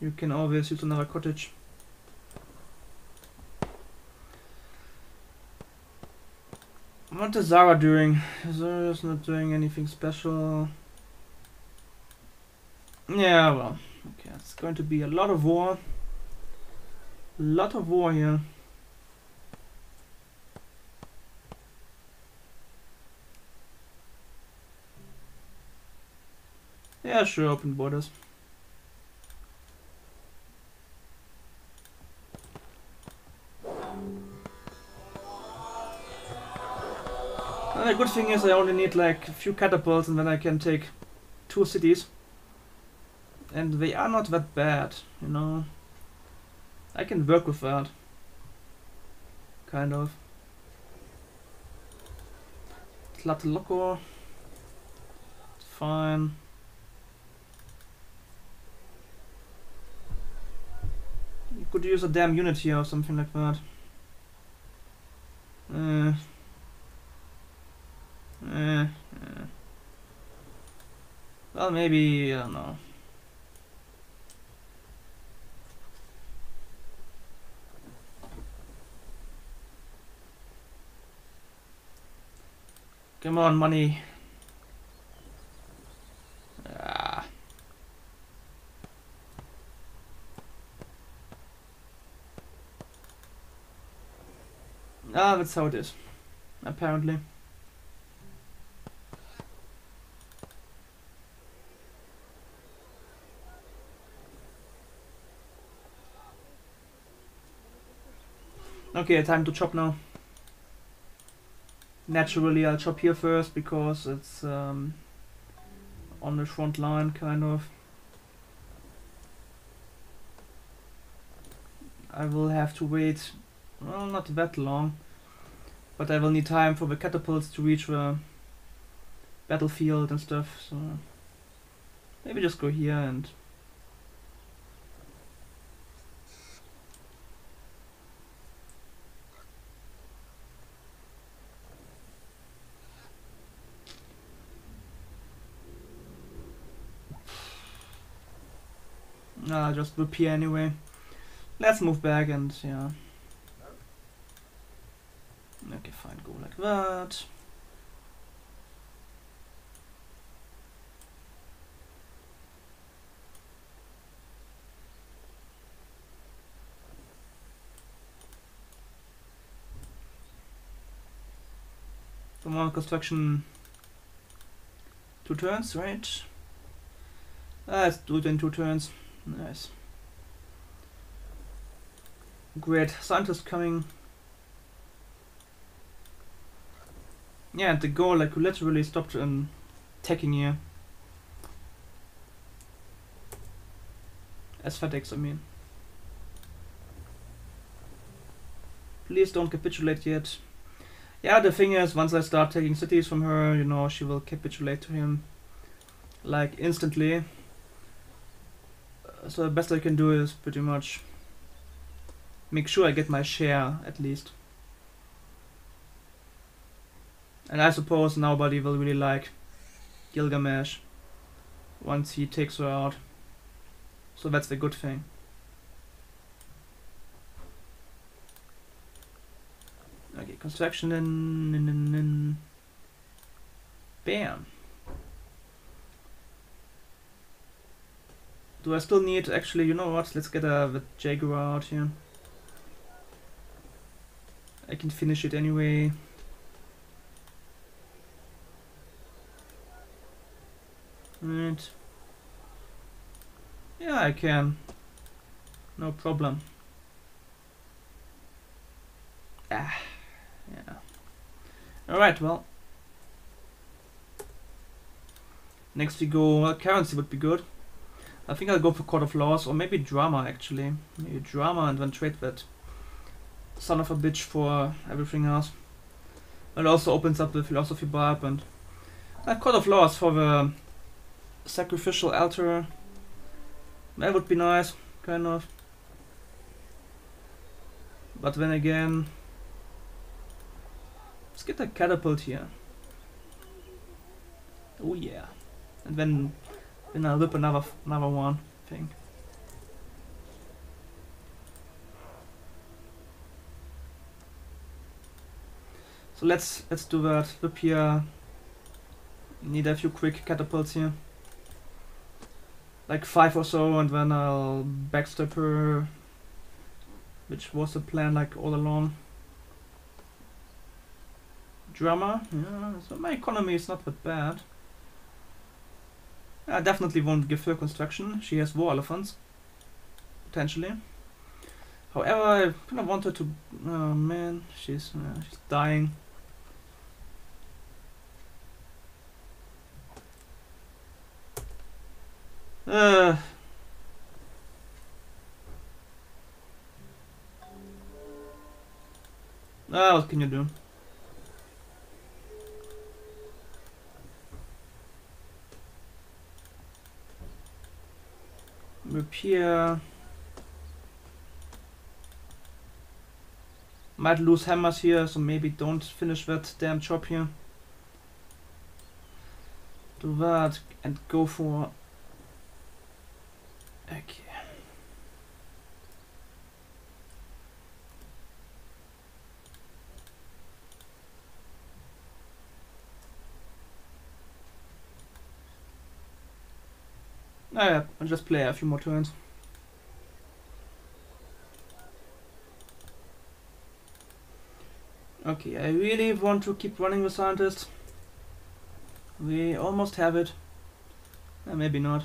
You can always use another cottage. What is Zara doing? Zara's not doing anything special. Yeah, well, okay, it's going to be a lot of war. A lot of war here. Yeah, sure, open borders. And the good thing is I only need like a few catapults and then I can take two cities. And they are not that bad, you know. I can work with that. Kind of. Tlatelolco. Fine. You could use a damn unit here or something like that. Uh, Eh, eh. Well, maybe, I don't know. Come on, money. Ah. Ah, that's how it is. Apparently. Okay, time to chop now. Naturally, I'll chop here first because it's um, on the front line, kind of. I will have to wait, well, not that long, but I will need time for the catapults to reach the battlefield and stuff, so maybe just go here and I'll just repair anyway. Let's move back and yeah. Okay, fine, go like that. Come on, construction. Two turns, right? Let's do it in two turns. Nice. Great. Scientist coming. Yeah, the goal like literally stopped um, attacking here. Aesthetics, I mean. Please don't capitulate yet. Yeah, the thing is, once I start taking cities from her, you know, she will capitulate to him. Like, instantly. So the best I can do is pretty much make sure I get my share, at least. And I suppose nobody will really like Gilgamesh once he takes her out. So that's the good thing. Okay, construction and, and, and, and bam. Do I still need actually? You know what? Let's get a the Jaguar out here. I can finish it anyway. Right. Yeah, I can. No problem. Ah, yeah. Alright, well. Next we go, well, currency would be good. I think I'll go for Court of Laws, or maybe Drama actually. Maybe Drama and then trade that son of a bitch for everything else. It also opens up the Philosophy Barb and uh, Court of Laws for the sacrificial altar. That would be nice, kind of. But then again, let's get a catapult here. Oh yeah, and then then I'll whip another another one thing. So let's let's do that. Whip here. Need a few quick catapults here like five or so, and then I'll backstep her, which was the plan like all along. Drama, yeah, so my economy is not that bad. I definitely won't give her construction. She has war elephants, potentially. However, I kind of wanted to. Oh man, she's uh, she's dying. Uh. Ah, what can you do? Repair. Might lose hammers here, so maybe don't finish that damn job here. Do that and go for Okay. Oh yeah, I'll just play a few more turns. Okay, I really want to keep running the scientist. We almost have it. Uh, maybe not.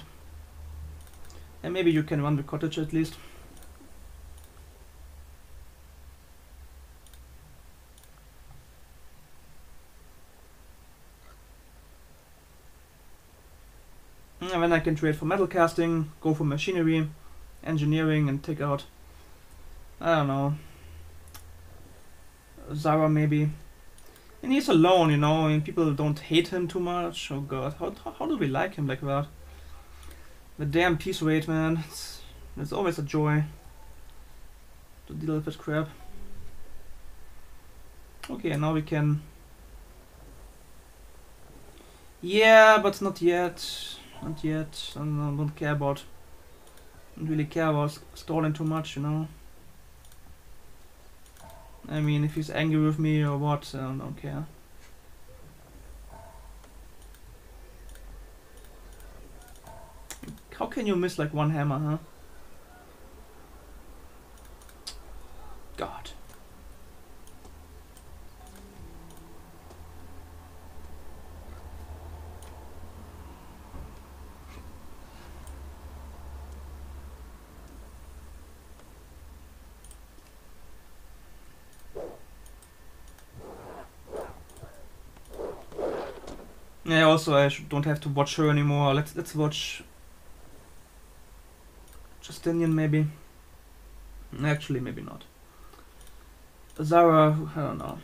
And maybe you can run the cottage at least. And then I can er trade for metal casting, go for machinery, engineering and take out, I don't know, Zara maybe. And he's alone, you know, and people don't hate him too much. Oh god, how, how do we like him like that? The damn peace weight, man. It's, it's always a joy to deal with this crap. Okay, now we can... Yeah, but not yet. Not yet. I don't, I don't care about... don't really care about stalling too much, you know. I mean, if he's angry with me or what, I don't care. How can you miss like one hammer, huh? God. Also I don't have to watch her anymore. Let's let's watch Justinian maybe. Actually, maybe not. Zara, I don't know.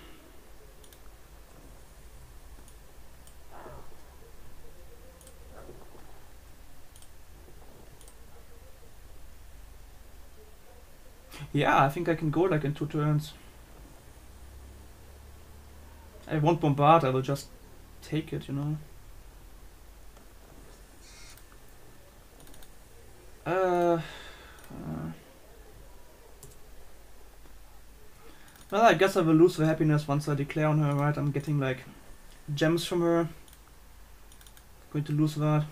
Yeah, I think I can go like in two turns. I won't bombard, I will just take it, you know. Uh, uh, well, I guess I will lose the happiness once I declare on her, right? I'm getting like gems from her. Going to lose that.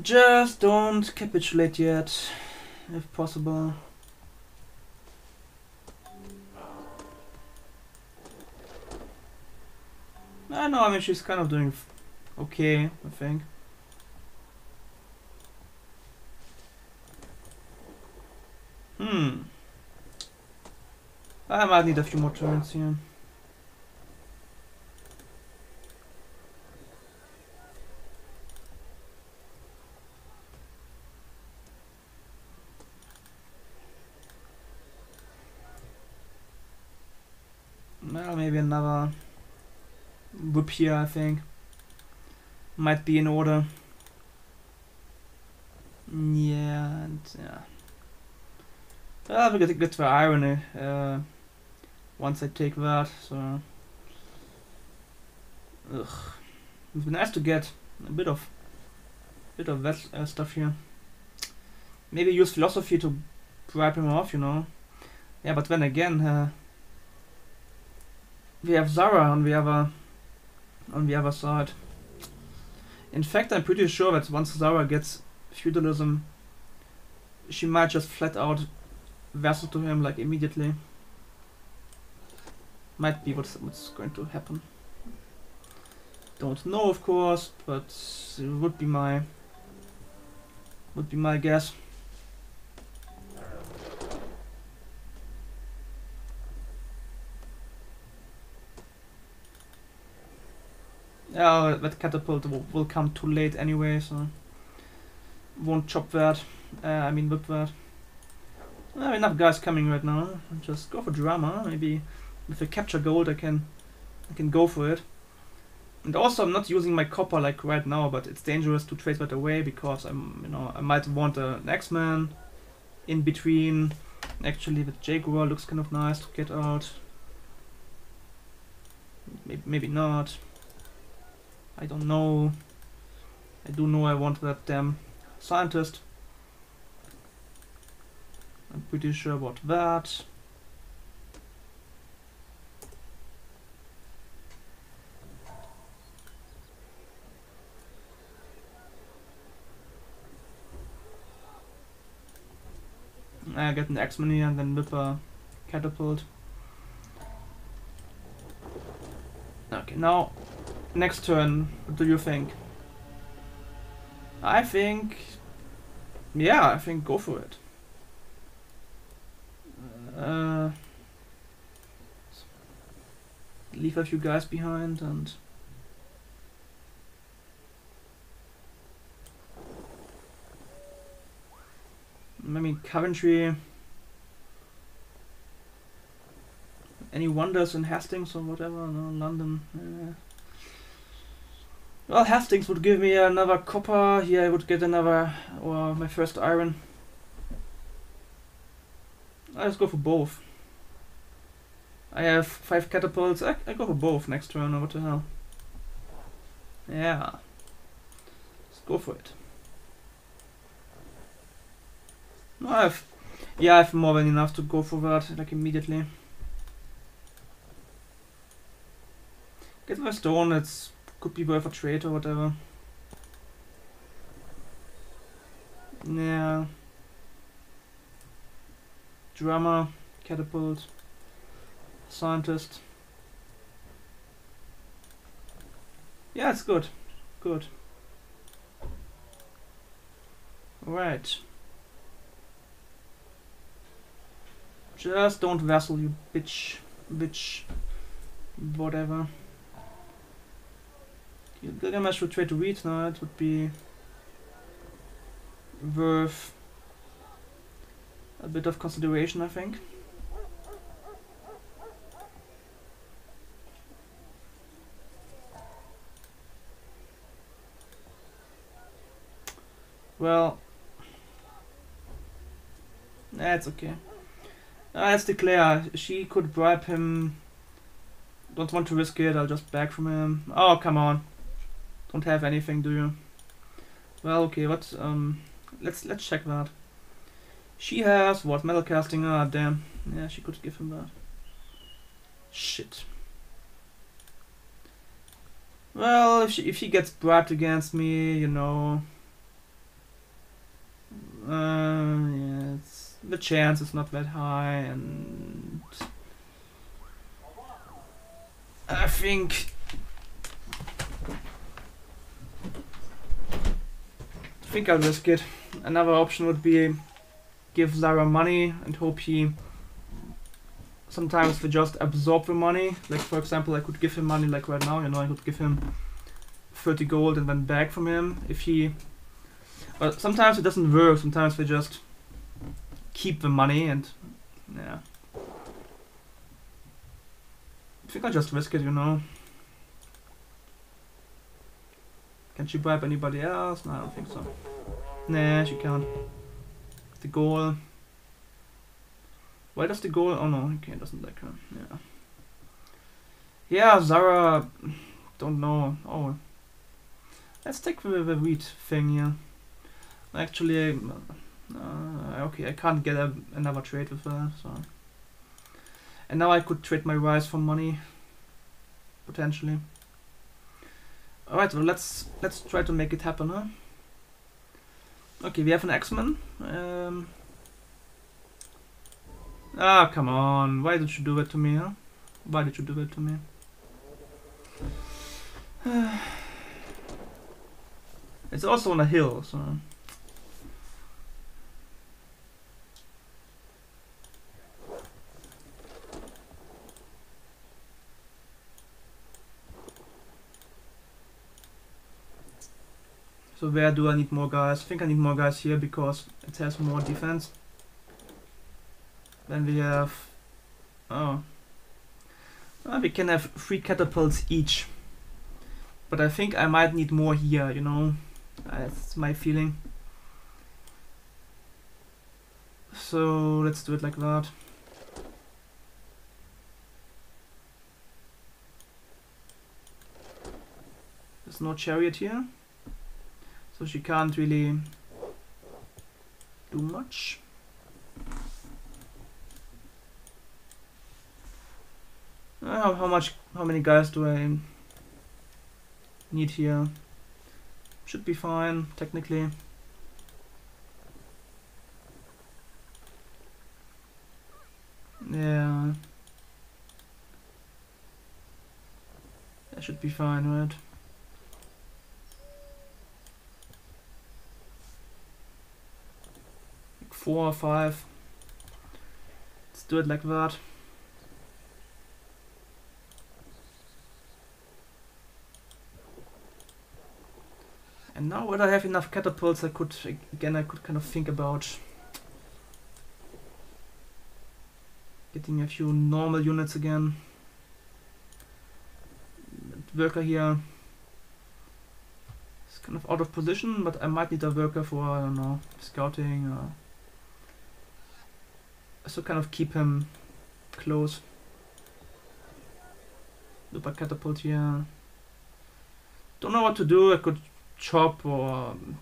Just don't capitulate yet, if possible. I know, I mean, she's kind of doing okay, I think. Hmm. I might need a few more turns here. Well, maybe another whip here, I think. Might be in order. Yeah, and yeah. Well, we get, get the irony uh, once I take that, so. Ugh. It'd be nice to get a bit of bit of that uh, stuff here. Maybe use philosophy to bribe him off, you know. Yeah, but then again, uh, we have Zara on the other on the other side. In fact, I'm pretty sure that once Zara gets feudalism, she might just flat out vassal to him like immediately. Might be what's what's going to happen. Don't know, of course, but it would be my would be my guess. Yeah, that catapult will, come too late anyway, so won't chop that. Uh, I mean whip that. Well, enough guys coming right now. Just go for drama. Maybe if I capture gold, I can I can go for it. And also, I'm not using my copper like right now, but it's dangerous to trade that away because I'm you know I might want an Axeman in between. Actually, the Jaguar looks kind of nice to get out. Maybe, maybe not. I don't know. I do know I want that damn scientist. I'm pretty sure about that. I get an Axemen here and then whip a catapult. Okay, now next turn, what do you think? I think, yeah, I think go for it. Uh, leave a few guys behind and I mean Coventry. Any wonders in Hastings or whatever? No, London. Uh, well, Hastings would give me another copper. Here I would get another, or my first iron. Let's go for both. I have five catapults. I, I go for both next turn, what the hell. Yeah. Let's go for it. No, I have, yeah, I have more than enough to go for that, like immediately. Get my stone, it's could be worth a trade or whatever. Yeah. Drummer, catapult, scientist. Yeah, it's good. Good. Right. Just don't vassal, you bitch. Bitch. Whatever. Gilgamesh would try to read now, it would be worth a bit of consideration, I think. Well, that's okay. Let's declare. She could bribe him. Don't want to risk it. I'll just beg from him. Oh, come on. Don't have anything, do you? Well, okay. What? Um, let's let's check that. She has what? Metal casting. Ah, oh, damn. Yeah, she could give him that. Shit. Well, if she if she gets bribed against me, you know. Uh, yeah, the chance is not that high, and I think think I'll risk it. Another option would be give Zara money and hope he sometimes they just absorb the money. Like for example, I could give him money like right now, you know, I could give him 30 gold and then back from him if he but sometimes it doesn't work. Sometimes they just keep the money and yeah. I think I'll just risk it, you know. Can she bribe anybody else? No, I don't think so. Nah, she can't. De Gaulle. Why does De Gaulle? Oh no, okay, doesn't like her. Yeah. Yeah, Zara. Don't know. Oh. Let's take the, the wheat thing here. Actually, uh, okay, I can't get a, another trade with her, so. And now I could trade my rice for money, potentially. All right, well let's let's try to make it happen, huh? Okay, we have an Axemen. Um, ah, come on! Why did you do it to me, huh? Why did you do it to me? it's also on a hill, so. So where do I need more guys? I think I need more guys here because it has more defense. Then we have... Oh. Well, we can have three catapults each. But I think I might need more here, you know. That's my feeling. So let's do it like that. There's no chariot here. So she can't really do much. Uh, how much, how many guys do I need here? Should be fine, technically. Yeah. That should be fine, right? Four or five. Let's do it like that. And now when I have enough catapults, I could, again, I could kind of think about getting a few normal units again. Worker here is kind of out of position, but I might need a worker for, I don't know, scouting or so kind of keep him close. Super catapult here. Don't know what to do. I could chop or um,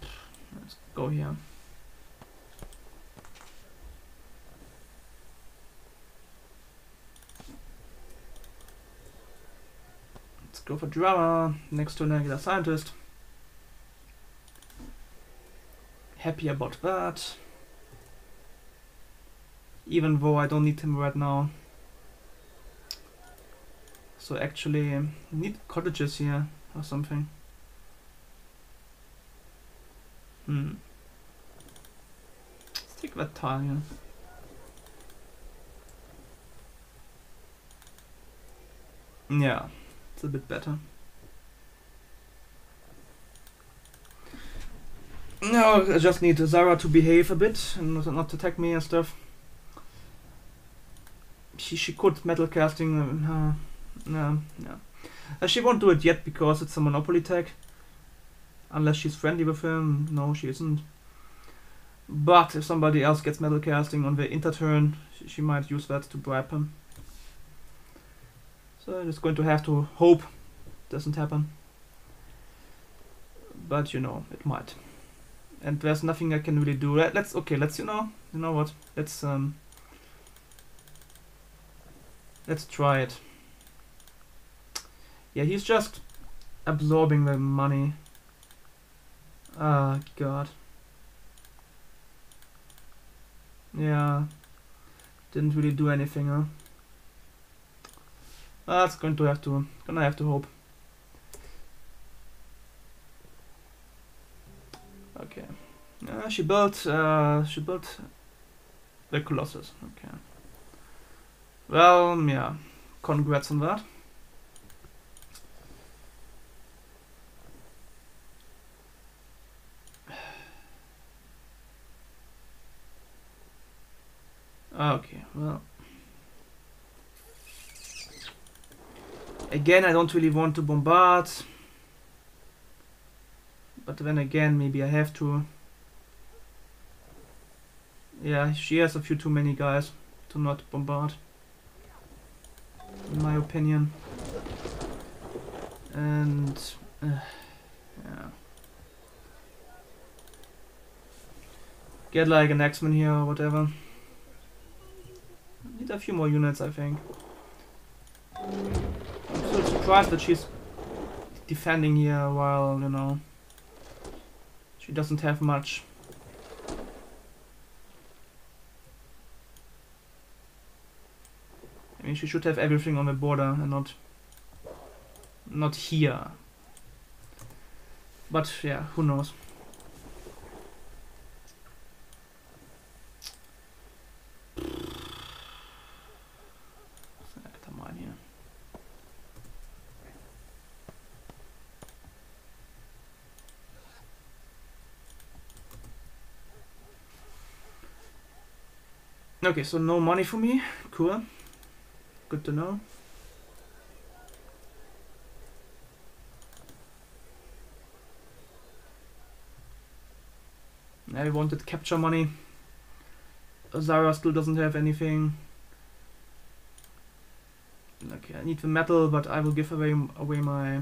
let's go here. Let's go for drama next to another scientist. Happy about that even though I don't need him right now. So actually, I need cottages here. or something. Hmm. Let's take that tile here. Yeah, it's a bit better. No, I just need Zara to behave a bit and not, not attack me and stuff. She she could metal casting. Uh, no, no. Uh, she won't do it yet because it's a monopoly tag. Unless she's friendly with him. No, she isn't. But if somebody else gets metal casting on the interturn, she, she might use that to bribe him. So I'm just going to have to hope doesn't happen. But you know, it might. And there's nothing I can really do. Let's okay, let's you know you know what? Let's um let's try it. Yeah, he's just absorbing the money. Ah, oh, God. Yeah. Didn't really do anything, huh? That's going to have to, gonna have to hope. Okay. Uh, she built, uh, she built the Colossus. Okay. Well, yeah. Congrats on that. Ah, okay, well. Again, I don't really want to bombard. But then again, maybe I have to. Yeah, she has a few too many guys to not bombard. In my opinion. And... Uh, yeah. Get like an Axemen here or whatever. Need a few more units, I think. I'm so surprised that she's defending here while, you know, she doesn't have much. She should have everything on the border and not not here. But yeah, who knows. Äh, okay, so no money for me. Cool. Good to know. I wanted capture money. Zara still doesn't have anything. Okay, I need the metal, but I will give away away my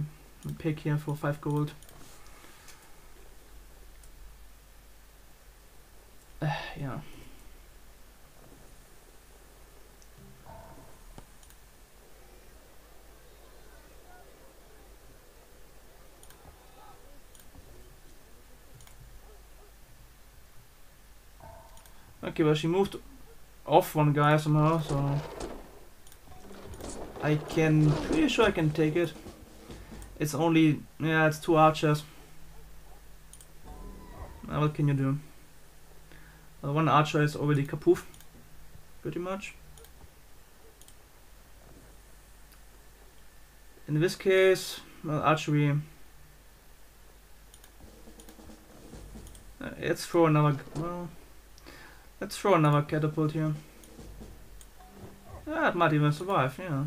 pick here for 5 gold. Uh, yeah. Well she moved off one guy somehow, so I can pretty sure I can take it. It's only yeah, it's two archers. Now what can you do? One archer is already kapoof, pretty much. In this case, well, archery. Let's throw another. Well. Let's throw another catapult here. That might even survive, yeah.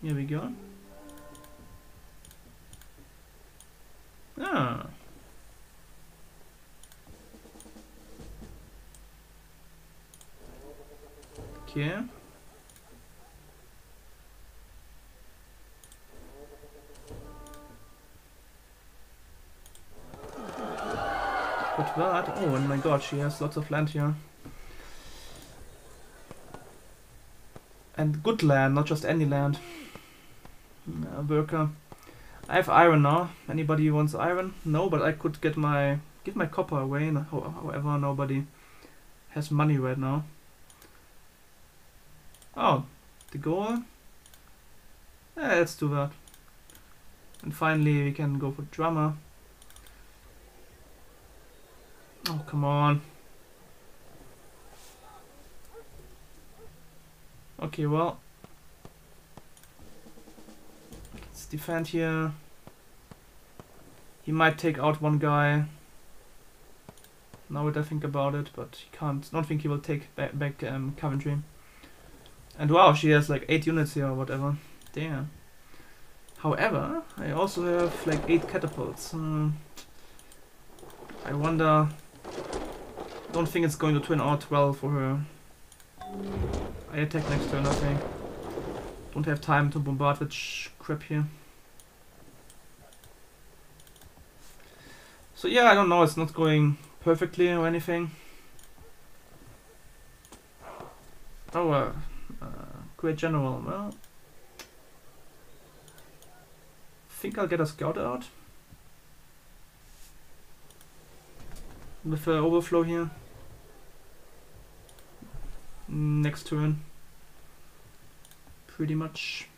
Here we go. Ah. Okay. That? Oh, my god, she has lots of land here. And good land, not just any land. Uh, worker. I have iron now. Anybody wants iron? No, but I could get my give my copper away. However, nobody has money right now. Oh, De Gaulle. Yeah, let's do that. And finally we can go for drummer. Oh, come on. Okay, well. Let's defend here. He might take out one guy. Now that I think about it, but he can't. Don't think he will take back, back um, Coventry. And wow, she has like 8 units here or whatever. Damn. However, I also have like 8 catapults. Hmm. I wonder... Don't think it's going to turn out well for her. I attack next turn, I think. Don't have time to bombard with crap here. So yeah, I don't know, it's not going perfectly or anything. Oh, uh, uh, great general. Well, think I'll get a scout out with uh, overflow here. Next turn, pretty much.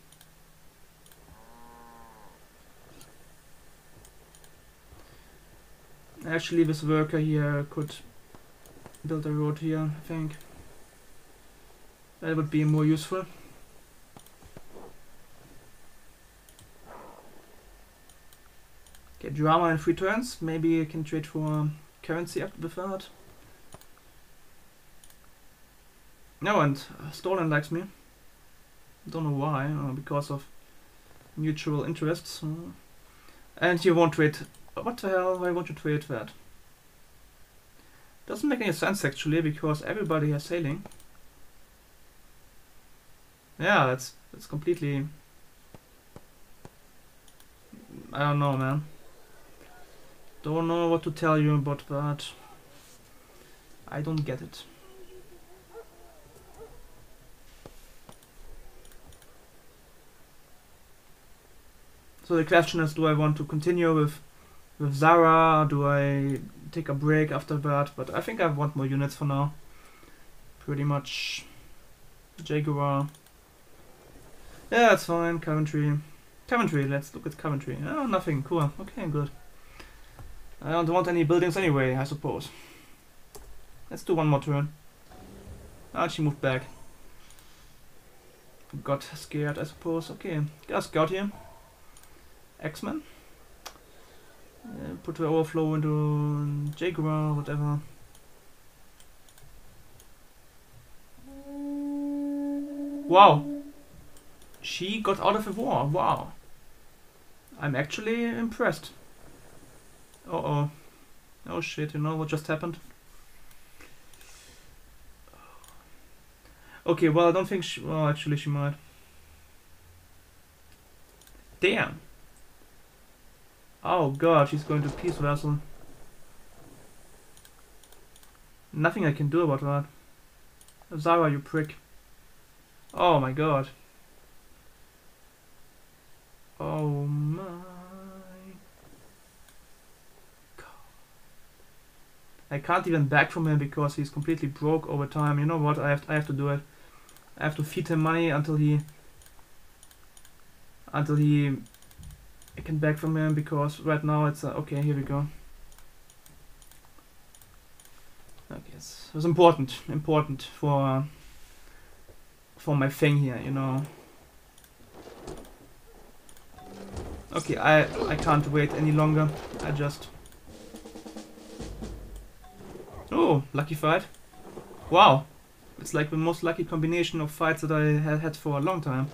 Actually, this worker here could build a road here, I think. That would be more useful. Okay, drama in three turns. Maybe I can trade for currency after the third. No, and uh, Stalin likes me. Don't know why, uh, because of mutual interests. Uh, and you won't trade what the hell? Why won't you trade that? Doesn't make any sense actually, because everybody has sailing. Yeah, that's that's completely. I don't know, man. Don't know what to tell you about that. I don't get it. So the question is, do I want to continue with with Zara, do I take a break after that? But I think I want more units for now. Pretty much. Jaguar. Yeah, that's fine. Coventry. Coventry, let's look at Coventry. Oh, nothing. Cool. Okay, good. I don't want any buildings anyway, I suppose. Let's do one more turn. Ah, she moved back. Got scared, I suppose. Okay, got a scout here. Axemen. Uh, put the overflow into Jaguar, whatever. Wow. She got out of the war. Wow. I'm actually impressed. Uh oh. Oh shit, you know what just happened? Okay, well, I don't think she. Well, actually, she might. Damn. Oh god, she's going to peace vassal. Nothing I can do about that. Zara, you prick. Oh my god. Oh my god. I can't even back from him because he's completely broke over time. You know what? I have to, I have to do it. I have to feed him money until he until he I can back from him because right now it's uh, okay. Here we go. Okay, it was important, important for for my thing here, you know. Okay, I I can't wait any longer. I just. Oh, lucky fight! Wow, it's like the most lucky combination of fights that I had had for a long time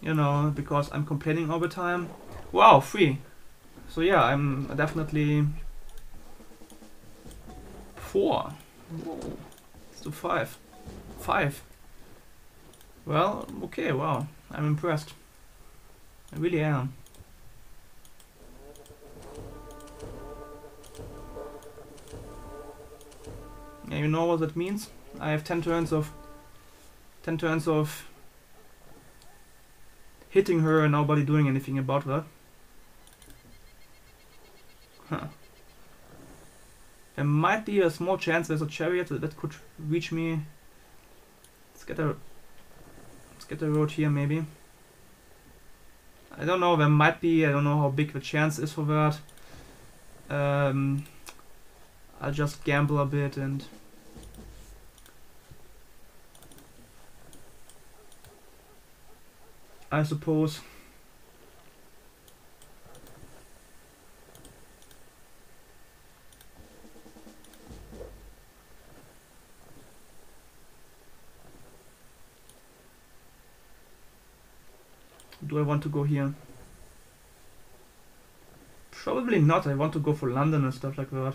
you know, because I'm complaining all the time. Wow, free. So yeah, I'm definitely four. Whoa. Let's do five. Five. Well, okay, wow. I'm impressed. I really am. Yeah, you know what that means? I have 10 turns of 10 turns of hitting her and nobody doing anything about that. Huh. There might be a small chance there's a chariot that, could reach me. Let's get a let's get a road here maybe. I don't know, there might be, I don't know how big the chance is for that. Um, I'll just gamble a bit and I suppose Do I want to go here? Probably not. I want to go for London and stuff like that.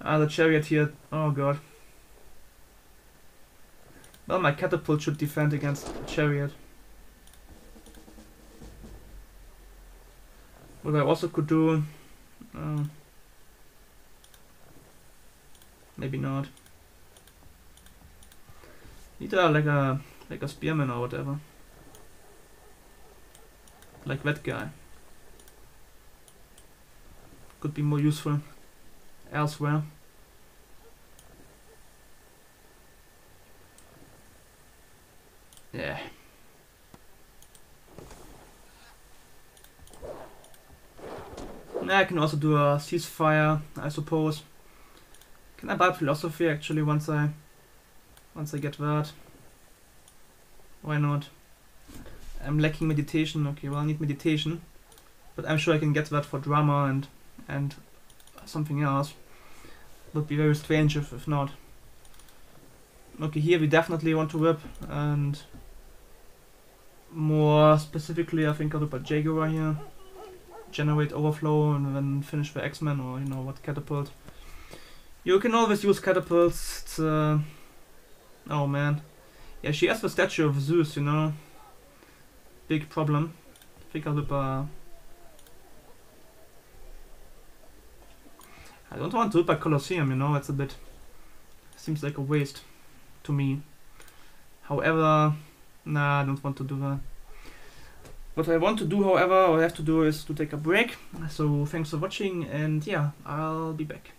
Ah, the chariot here. Oh god. Well, my catapult should defend against chariot. What I also could do... Uh, maybe not. Need a, like a like a spearman or whatever. Like that guy. Could be more useful elsewhere. Yeah. I can also do a ceasefire, I suppose. Can I buy philosophy actually once I once I get that. Why not? I'm lacking meditation. Okay, well I need meditation. But I'm sure I can get that for drama and and something else. Would be very strange if, if not. Okay, here we definitely want to whip and more specifically I think I'll whip a Jaguar here. Generate overflow and then finish the Axemen or you know what catapult. You can always use catapults. It's, uh, Oh man. Yeah, she has the statue of Zeus, you know. Big problem. I think I'll look, uh... I don't want to look at Colosseum, you know, it's a bit... Seems like a waste to me. However, nah, I don't want to do that. What I want to do, however, or I have to do is to take a break. So thanks for watching and yeah, I'll be back.